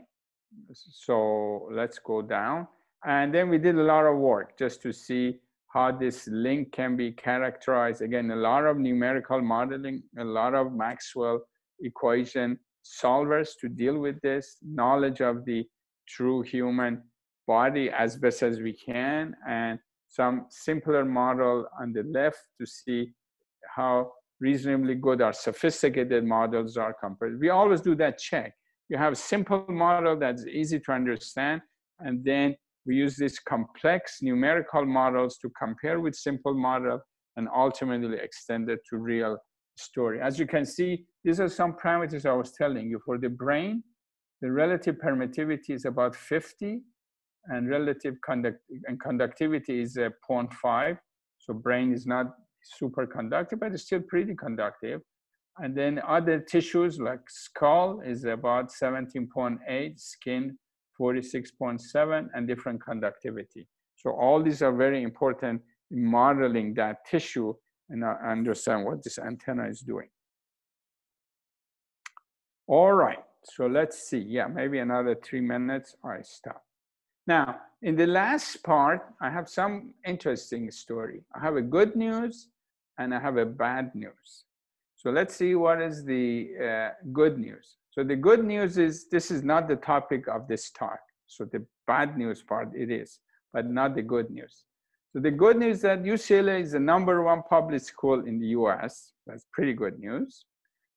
Speaker 1: so let's go down. And then we did a lot of work just to see how this link can be characterized. Again, a lot of numerical modeling, a lot of Maxwell equation solvers to deal with this, knowledge of the true human body as best as we can, and some simpler model on the left to see how reasonably good our sophisticated models are compared. We always do that check. You have a simple model that's easy to understand, and then we use these complex numerical models to compare with simple model and ultimately extend it to real story. As you can see, these are some parameters I was telling you. For the brain, the relative permittivity is about 50 and relative conduct and conductivity is uh, a 0.5. So brain is not super conductive, but it's still pretty conductive. And then other tissues like skull is about 17.8, skin 46.7, and different conductivity. So all these are very important in modeling that tissue and understand what this antenna is doing. All right, so let's see. Yeah, maybe another three minutes. I stop. Now, in the last part, I have some interesting story. I have a good news and I have a bad news. So let's see what is the uh, good news. So the good news is this is not the topic of this talk. So the bad news part it is, but not the good news. So the good news that UCLA is the number one public school in the US. That's pretty good news.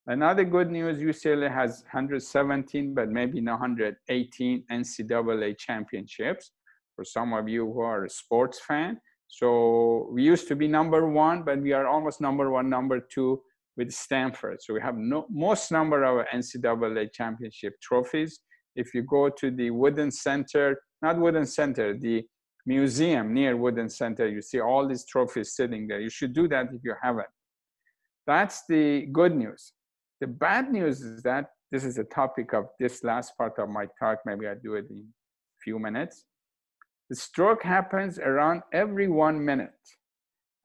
Speaker 1: Another good news, UCLA has 117, but maybe not 118 NCAA championships for some of you who are a sports fan. So we used to be number one, but we are almost number one, number two with Stanford. So we have no, most number of NCAA championship trophies. If you go to the Wooden Center, not Wooden Center, the museum near Wooden Center, you see all these trophies sitting there. You should do that if you haven't. That's the good news. The bad news is that this is a topic of this last part of my talk. Maybe I do it in a few minutes. The stroke happens around every one minute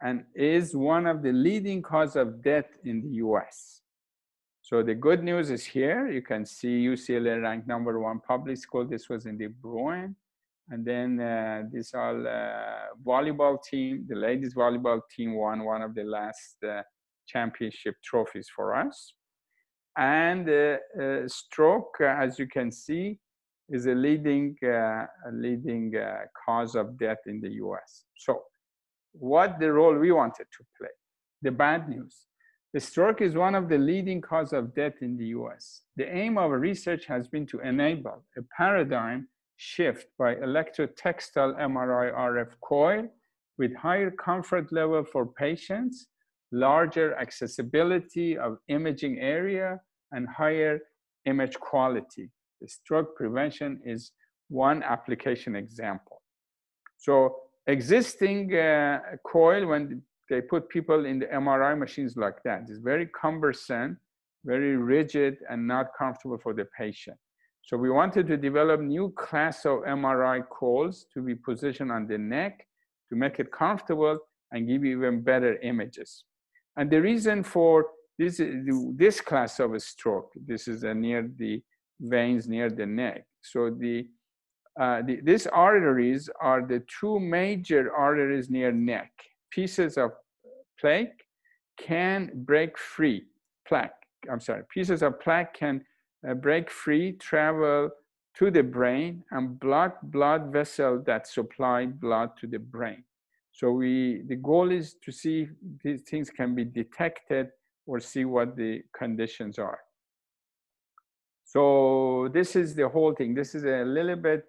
Speaker 1: and is one of the leading cause of death in the US. So the good news is here. You can see UCLA ranked number one public school. This was in the Bruin. And then uh, this all uh, volleyball team, the ladies volleyball team won one of the last uh, championship trophies for us. And uh, uh, stroke, uh, as you can see, is a leading, a leading cause of death in the US. So what the role we wanted to play? The bad news. The stroke is one of the leading cause of death in the US. The aim of research has been to enable a paradigm shift by electrotextile MRI RF coil with higher comfort level for patients larger accessibility of imaging area, and higher image quality. The stroke prevention is one application example. So existing uh, coil, when they put people in the MRI machines like that, is very cumbersome, very rigid, and not comfortable for the patient. So we wanted to develop new class of MRI coils to be positioned on the neck to make it comfortable and give you even better images. And the reason for this, this class of a stroke, this is near the veins near the neck. So the, uh, the, these arteries are the two major arteries near neck. Pieces of plaque can break free, plaque, I'm sorry, pieces of plaque can uh, break free, travel to the brain and block blood vessel that supply blood to the brain. So we, the goal is to see if these things can be detected or see what the conditions are. So this is the whole thing. This is a little bit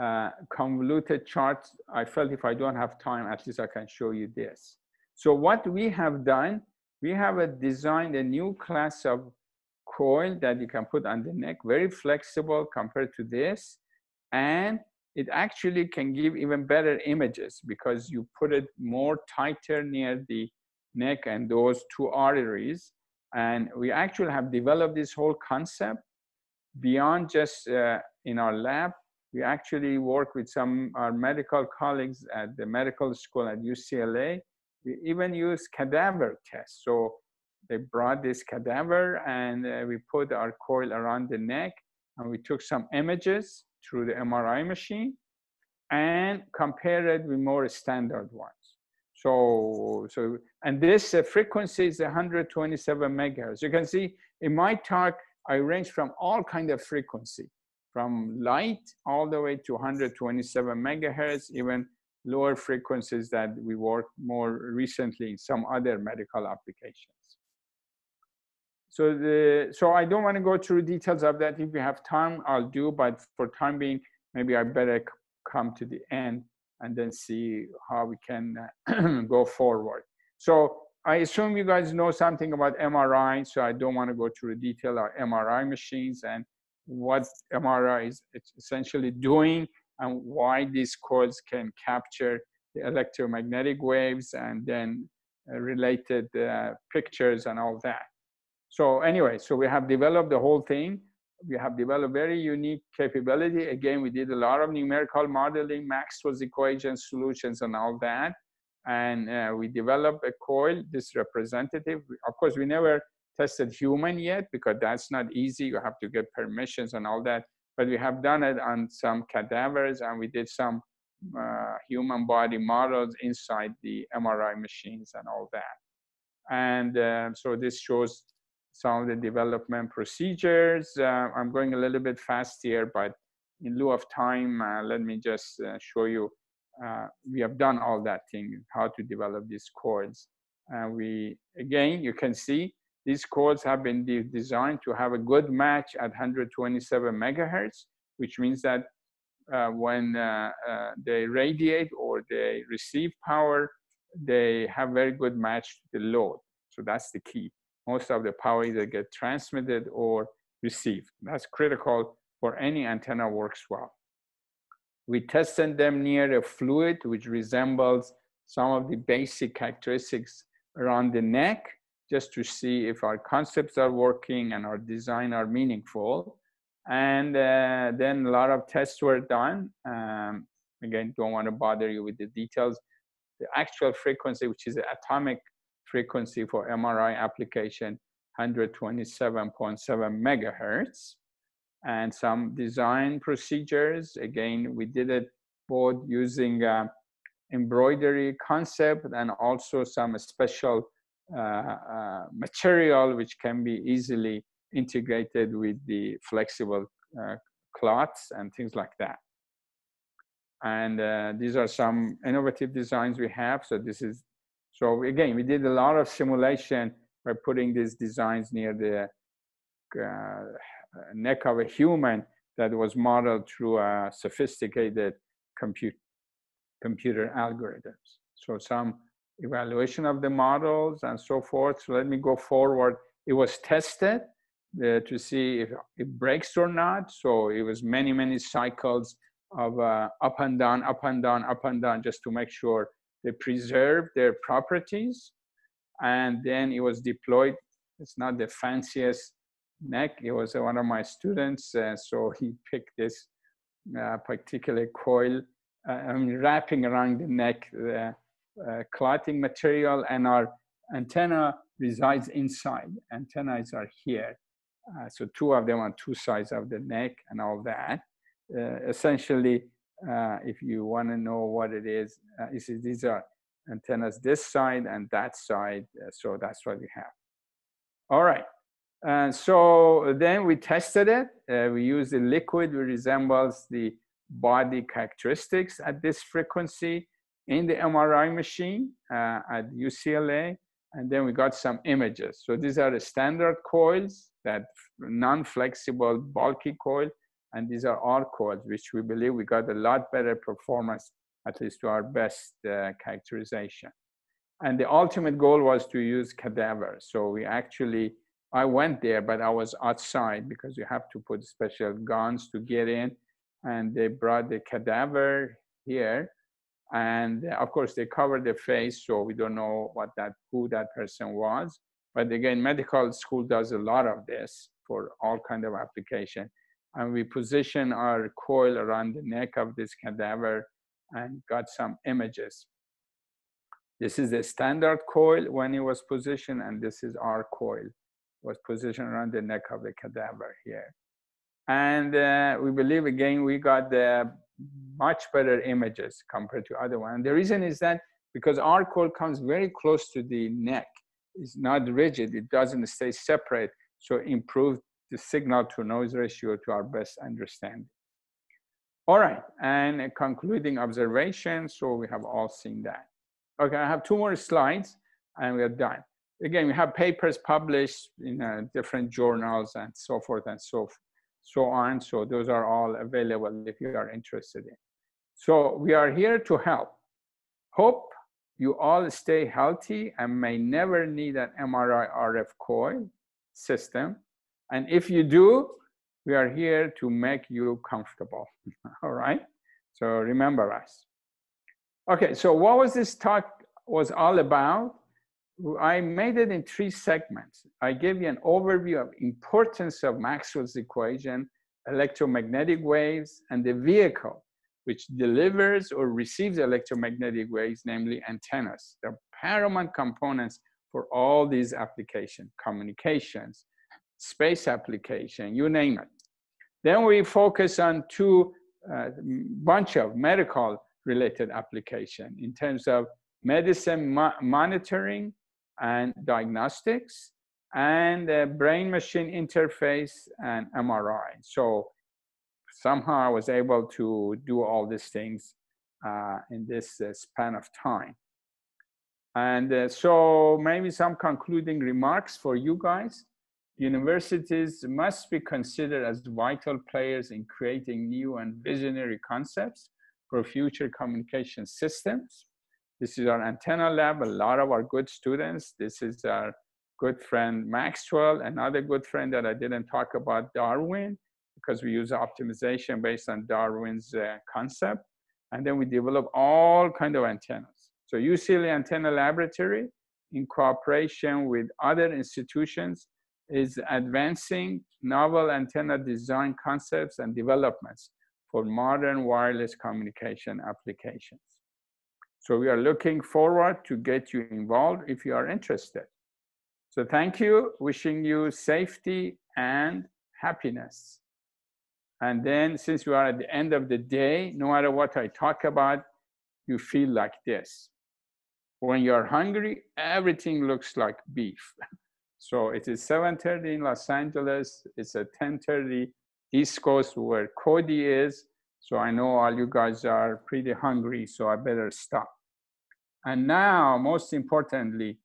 Speaker 1: uh, convoluted chart. I felt if I don't have time, at least I can show you this. So what we have done, we have a designed a new class of coil that you can put on the neck, very flexible compared to this. And it actually can give even better images because you put it more tighter near the neck and those two arteries. And we actually have developed this whole concept beyond just uh, in our lab. We actually work with some our medical colleagues at the medical school at UCLA. We even use cadaver tests. So they brought this cadaver and uh, we put our coil around the neck and we took some images through the MRI machine and compare it with more standard ones. So, so and this uh, frequency is 127 megahertz. You can see in my talk, I range from all kind of frequency, from light all the way to 127 megahertz, even lower frequencies that we work more recently in some other medical applications. So the so I don't want to go through details of that. If we have time, I'll do. But for time being, maybe I better come to the end and then see how we can [clears throat] go forward. So I assume you guys know something about MRI. So I don't want to go through the detail of MRI machines and what MRI is essentially doing and why these coils can capture the electromagnetic waves and then uh, related uh, pictures and all that. So anyway, so we have developed the whole thing. We have developed very unique capability. Again, we did a lot of numerical modeling, Maxwell's equations, solutions, and all that. And uh, we developed a coil, this representative. Of course, we never tested human yet because that's not easy. You have to get permissions and all that. But we have done it on some cadavers and we did some uh, human body models inside the MRI machines and all that. And uh, so this shows some of the development procedures. Uh, I'm going a little bit fast here, but in lieu of time, uh, let me just uh, show you. Uh, we have done all that thing, how to develop these coils. And we, again, you can see these coils have been de designed to have a good match at 127 megahertz, which means that uh, when uh, they radiate or they receive power, they have very good match to the load. So that's the key. Most of the power either get transmitted or received. That's critical for any antenna works well. We tested them near a fluid which resembles some of the basic characteristics around the neck just to see if our concepts are working and our design are meaningful. And uh, then a lot of tests were done. Um, again, don't want to bother you with the details. The actual frequency, which is the atomic frequency for MRI application, 127.7 megahertz. And some design procedures, again, we did it both using uh, embroidery concept and also some special uh, uh, material which can be easily integrated with the flexible uh, cloths and things like that. And uh, these are some innovative designs we have. So this is, so again, we did a lot of simulation by putting these designs near the uh, neck of a human that was modeled through a sophisticated compute, computer algorithms. So some evaluation of the models and so forth. So let me go forward. It was tested uh, to see if it breaks or not. So it was many, many cycles of uh, up and down, up and down, up and down, just to make sure they preserve their properties. And then it was deployed. It's not the fanciest neck. It was one of my students. Uh, so he picked this uh, particular coil, uh, I mean, wrapping around the neck uh, uh, clothing material and our antenna resides inside. Antennas are here. Uh, so two of them on two sides of the neck and all that. Uh, essentially, uh, if you want to know what it is, uh, see, these are antennas this side and that side. Uh, so that's what we have. All right. And so then we tested it. we used a liquid which resembles the body characteristics at this frequency in the MRI machine uh, at UCLA, and then we got some images. So these are the standard coils, that non-flexible, bulky coil, and these are our coils, which we believe we got a lot better performance, at least to our best uh, characterization. And the ultimate goal was to use cadaver. So we actually, I went there, but I was outside because you have to put special guns to get in. And they brought the cadaver here and uh, of course they covered the face so we don't know what that who that person was but again medical school does a lot of this for all kind of application and we position our coil around the neck of this cadaver and got some images. This is the standard coil when it was positioned and this is our coil. Was positioned around the neck of the cadaver here. And uh, we believe again we got the much better images compared to other one. And the reason is that because our coil comes very close to the neck, it's not rigid, it doesn't stay separate, so improve the signal to noise ratio to our best understanding. All right, and a concluding observation, so we have all seen that. Okay, I have two more slides and we are done. Again, we have papers published in uh, different journals and so forth and so so on. So those are all available if you are interested in. So we are here to help. Hope you all stay healthy and may never need an MRI RF coil system. And if you do, we are here to make you comfortable. [laughs] all right? So remember us. Okay, so what was this talk was all about? I made it in three segments. I gave you an overview of importance of Maxwell's equation, electromagnetic waves, and the vehicle which delivers or receives electromagnetic waves, namely antennas. The paramount components for all these applications, communications, space application, you name it. Then we focus on two uh, bunch of medical related application in terms of medicine mo monitoring and diagnostics and brain machine interface and MRI. So somehow I was able to do all these things uh, in this uh, span of time. And uh, so maybe some concluding remarks for you guys. Universities must be considered as vital players in creating new and visionary concepts for future communication systems. This is our antenna lab, a lot of our good students. This is our good friend Maxwell, another good friend that I didn't talk about, Darwin, because we use optimization based on Darwin's uh, concept. And then we develop all kind of antennas. So UCLA Antenna Laboratory, in cooperation with other institutions, is advancing novel antenna design concepts and developments for modern wireless communication applications. So we are looking forward to get you involved if you are interested. So thank you, wishing you safety and happiness. And then since we are at the end of the day, no matter what I talk about, you feel like this. When you're hungry, everything looks like beef. [laughs] So it is 7.30 in Los Angeles. It's at 10.30 East Coast where Cody is. So I know all you guys are pretty hungry, so I better stop. And now, most importantly,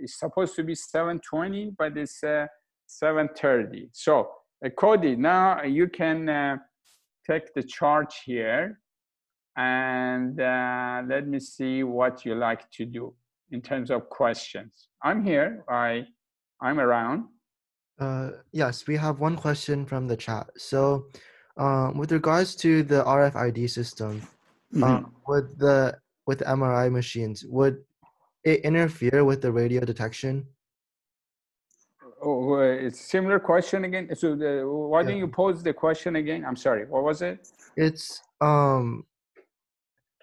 Speaker 1: it's supposed to be 7.20, but it's uh, 7.30. So uh, Cody, now you can uh, take the charge here and uh, let me see what you like to do in terms of questions. I'm here. I I'm around.
Speaker 2: Uh, yes, we have one question from the chat. So, um, with regards to the RFID system, mm-hmm. um, with the with the MRI machines, would it interfere with the radio detection?
Speaker 1: Oh, it's similar question again. So, the, why yeah. don't you pose the question again? I'm sorry. What was it?
Speaker 2: It's um,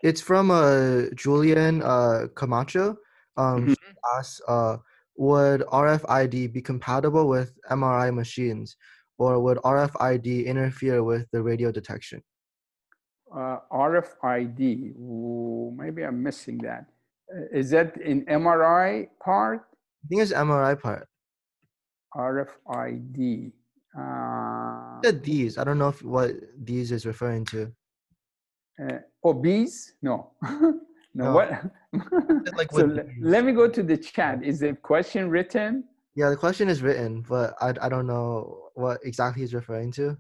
Speaker 2: it's from uh Julian uh Camacho. Um, mm-hmm. asks, uh, would RFID be compatible with MRI machines, or would RFID interfere with the radio detection?
Speaker 1: Uh, RFID, Ooh, maybe I'm missing that. Is Uh, is that in MRI part?
Speaker 2: I think it's MRI part.
Speaker 1: RFID. Uh,
Speaker 2: the these. I don't know if what these is referring to.
Speaker 1: Uh, oh, bees? No. [laughs] No, what? like [laughs] so let, let me go to the chat. Is the question written?
Speaker 2: Yeah, the question is written, but I, I don't know what exactly he's referring to.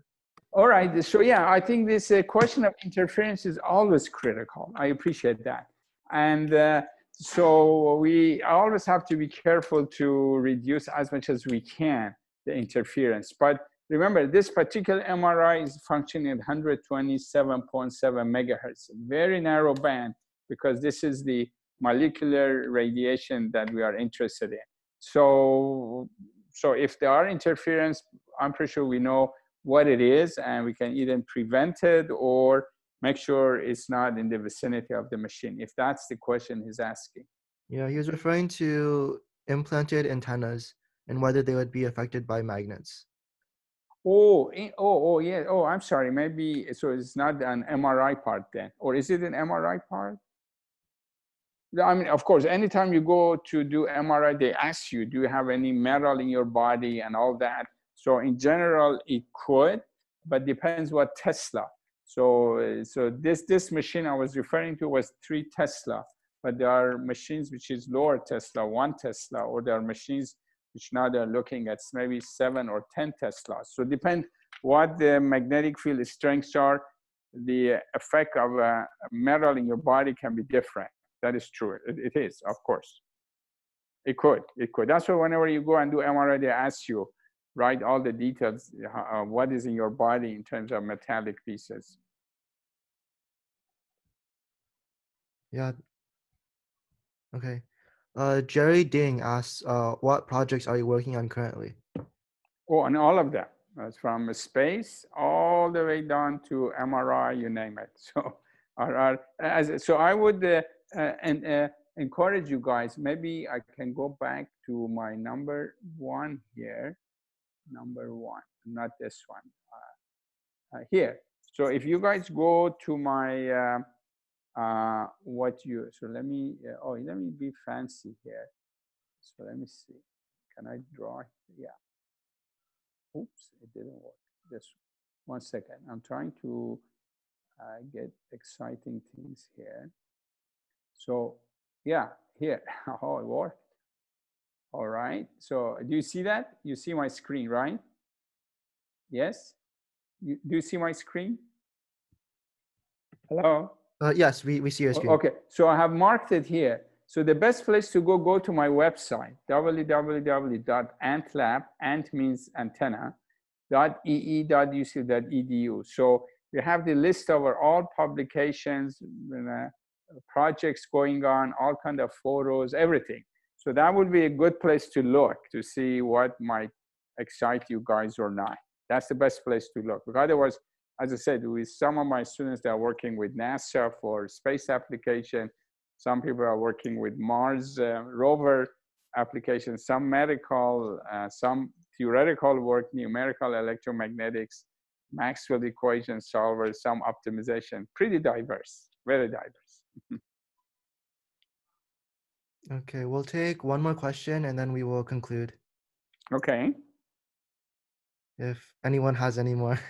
Speaker 1: All right. So yeah, I think this uh, question of interference is always critical. I appreciate that, and uh, so we always have to be careful to reduce as much as we can the interference. But remember, this particular MRI is functioning at 127.7 megahertz, very narrow band because this is the molecular radiation that we are interested in. So, so if there are interference, I'm pretty sure we know what it is and we can either prevent it or make sure it's not in the vicinity of the machine, if that's the question he's asking.
Speaker 2: Yeah, he was referring to implanted antennas and whether they would be affected by magnets.
Speaker 1: Oh, eh, oh, oh, yeah. Oh, I'm sorry. Maybe so. It's not an MRI part then, or is it an MRI part? I mean, of course, anytime you go to do MRI, they ask you, do you have any metal in your body and all that. So in general, it could, but depends what Tesla. So, uh, so this, this machine I was referring to was three Tesla, but there are machines which is lower Tesla, one Tesla, or there are machines which now they're looking at maybe seven or 10 Teslas. So depend what the magnetic field strengths are, the effect of a metal in your body can be different. That is true. It, it is, of course. It could. It could. That's why whenever you go and do MRI, they ask you, write all the details, uh, what is in your body in terms of metallic pieces.
Speaker 2: Yeah. Okay. Uh, Jerry Ding asks, uh, what projects are you working on currently?
Speaker 1: Oh, and all of them. That's from space all the way down to MRI, you name it. [laughs] So, are, as, so I would uh, uh, and uh, encourage you guys. Maybe I can go back to my number one here, number one, not this one, uh, uh here. So if you guys go to my, uh, uh, what you, so let me, oh, let me be fancy here. So let me see, can I draw? Yeah. Oops, it didn't work. This one second. I'm trying to get exciting things here. So yeah, here, [laughs] oh, it worked. All right, so do you see that? You see my screen, right? Yes? You, do you see my screen? Hello?
Speaker 2: Uh, yes, we, we see your screen.
Speaker 1: Okay, so I have marked it here. So the best place to go, go to my website, www.antlab, ant means antenna, .ee.uc.edu. So we have the list of our all publications, uh, projects going on, all kind of photos, everything. So that would be a good place to look to see what might excite you guys or not. That's the best place to look. Otherwise, as I said, with some of my students that are working with NASA for space application, some people are working with Mars uh, rover applications, some medical, uh, some theoretical work, numerical electromagnetics, Maxwell equation solvers, some optimization, pretty diverse, very diverse. [laughs]
Speaker 2: okay, we'll take one more question and then we will conclude.
Speaker 1: Okay.
Speaker 2: If anyone has any more. [laughs]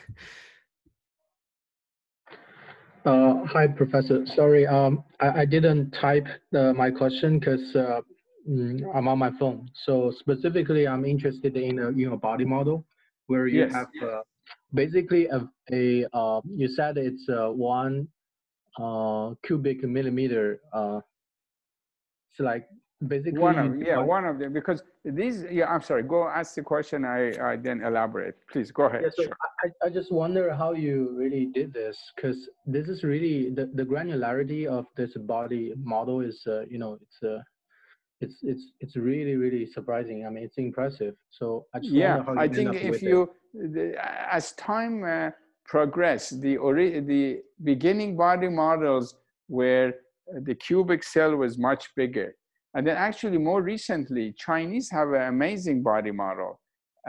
Speaker 3: Uh, hi, Professor. Sorry, um, I, I didn't type the, my question because uh, mm, I'm on my phone. So specifically, I'm interested in a you know body model where you
Speaker 1: Yes.
Speaker 3: have uh, basically a, a uh, you said it's uh, one uh, cubic millimeter. Uh, it's like basically
Speaker 1: One of yeah, one of them because these yeah. I'm sorry. Go ask the question. I I then elaborate. Please go ahead.
Speaker 3: Yeah, so
Speaker 1: Sure.
Speaker 3: I, I just wonder how you really did this because this is really the, the granularity of this body model is uh, you know it's uh, it's it's it's really really surprising. I mean it's impressive. So I
Speaker 1: Yeah, I think if you the, as time uh, progressed, the ori- the beginning body models where uh, the cubic cell was much bigger, and then actually more recently, Chinese have an amazing body model,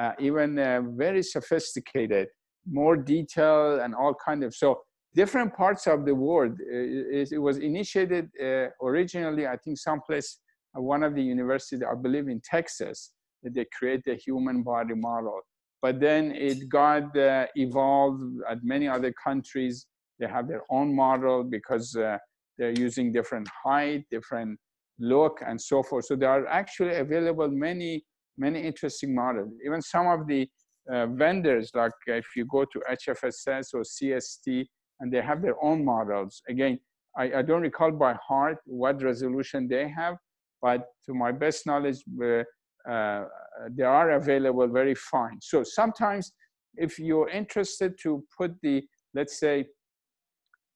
Speaker 1: uh, even uh, very sophisticated, more detail and all kind of so different parts of the world. uh, It, it was initiated uh, originally, I think, someplace at one of the universities, I believe in Texas, that they create the human body model. But then it got uh, evolved at many other countries. They have their own model because uh, they're using different height, different look, and so forth. So there are actually available many, many interesting models. Even some of the uh, vendors, like if you go to HFSS or CST, and they have their own models. Again, I, I don't recall by heart what resolution they have, but to my best knowledge, uh, they are available very fine. So sometimes if you're interested to put the, let's say,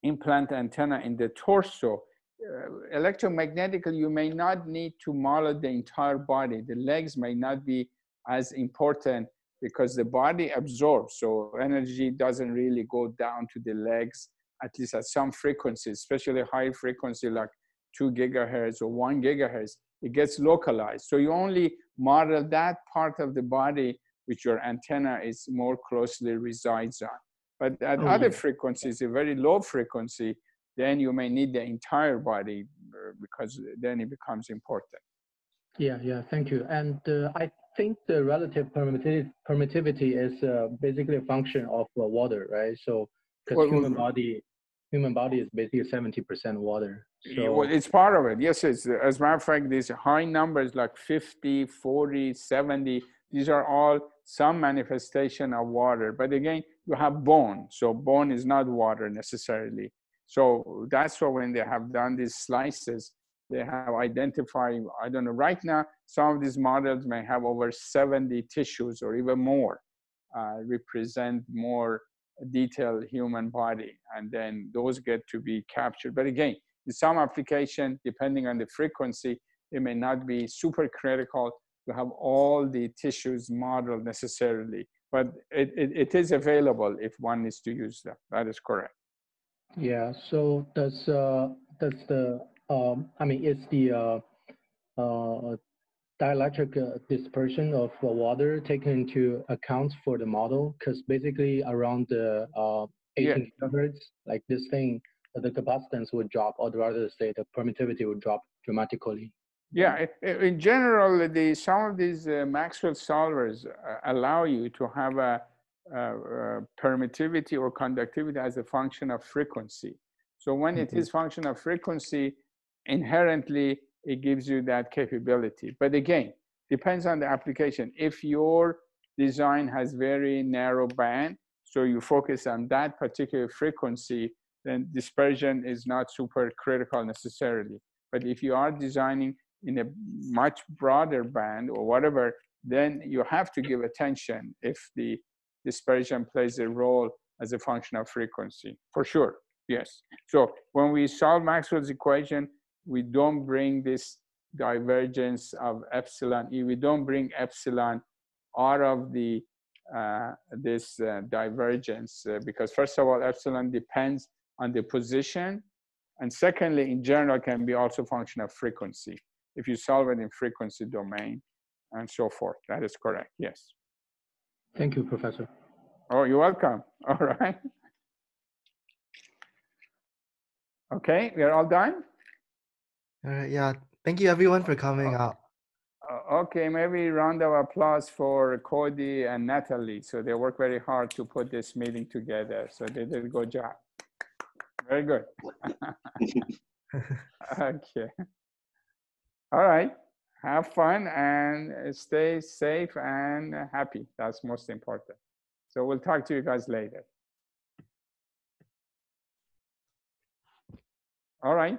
Speaker 1: implant antenna in the torso, uh, electromagnetically, you may not need to model the entire body. The legs may not be as important because the body absorbs. So energy doesn't really go down to the legs, at least at some frequencies, especially high frequency like two gigahertz or one gigahertz, it gets localized. So you only model that part of the body which your antenna is more closely resides on. But at
Speaker 3: Oh,
Speaker 1: other
Speaker 3: yeah.
Speaker 1: frequencies, a very low frequency, then you may need the entire body uh, because then it becomes important.
Speaker 3: Yeah, yeah, thank you. And uh, I think the relative permittivity, permittivity is uh, basically a function of uh, water, right? So because
Speaker 1: Well,
Speaker 3: human body, human body is basically seventy percent water. So
Speaker 1: it's part of it. Yes, it's as a matter of fact, these high numbers like 50, 40, 70, these are all some manifestation of water. But again, you have bone. So bone is not water necessarily. So that's why when they have done these slices, they have identified, I don't know, right now, some of these models may have over 70 tissues or even more, uh, represent more detailed human body. And then those get to be captured. But again, in some application, depending on the frequency, it may not be super critical to have all the tissues modeled necessarily, but it, it, it is available if one needs to use them. That is correct.
Speaker 3: Yeah. So does uh does the um I mean is the uh uh dielectric uh, dispersion of uh, water taken into account for the model? Because basically around the uh
Speaker 1: Yeah.
Speaker 3: 18 gigahertz, like this thing, the capacitance would drop, or rather say the permittivity would drop dramatically.
Speaker 1: Yeah, in general, the, some of these uh, Maxwell solvers uh, allow you to have a, a, uh permittivity or conductivity as a function of frequency. So when it
Speaker 3: Mhm.
Speaker 1: is function of frequency, inherently it gives you that capability. But again, depends on the application. If your design has very narrow band, so you focus on that particular frequency, then dispersion is not super critical necessarily. But if you are designing in a much broader band or whatever, then you have to give attention if the dispersion plays a role as a function of frequency, for sure, yes. So when we solve Maxwell's equation, we don't bring this divergence of epsilon e, we don't bring epsilon out of the uh, this uh, divergence uh, because first of all, epsilon depends on the position. And secondly, in general, can be also function of frequency. If you solve it in frequency domain and so forth, that is correct, yes.
Speaker 3: Thank you, Professor.
Speaker 1: Oh, you're welcome. [laughs] All right. Okay, we are all done?
Speaker 2: All right, yeah. Thank you everyone for coming out.
Speaker 1: Uh, okay, maybe round of applause for Cody and Natalie. So they work very hard to put this meeting together. So they did a good job. Very good. [laughs] [laughs] okay. All right. Have fun and stay safe and happy. That's most important. So we'll talk to you guys later. All right.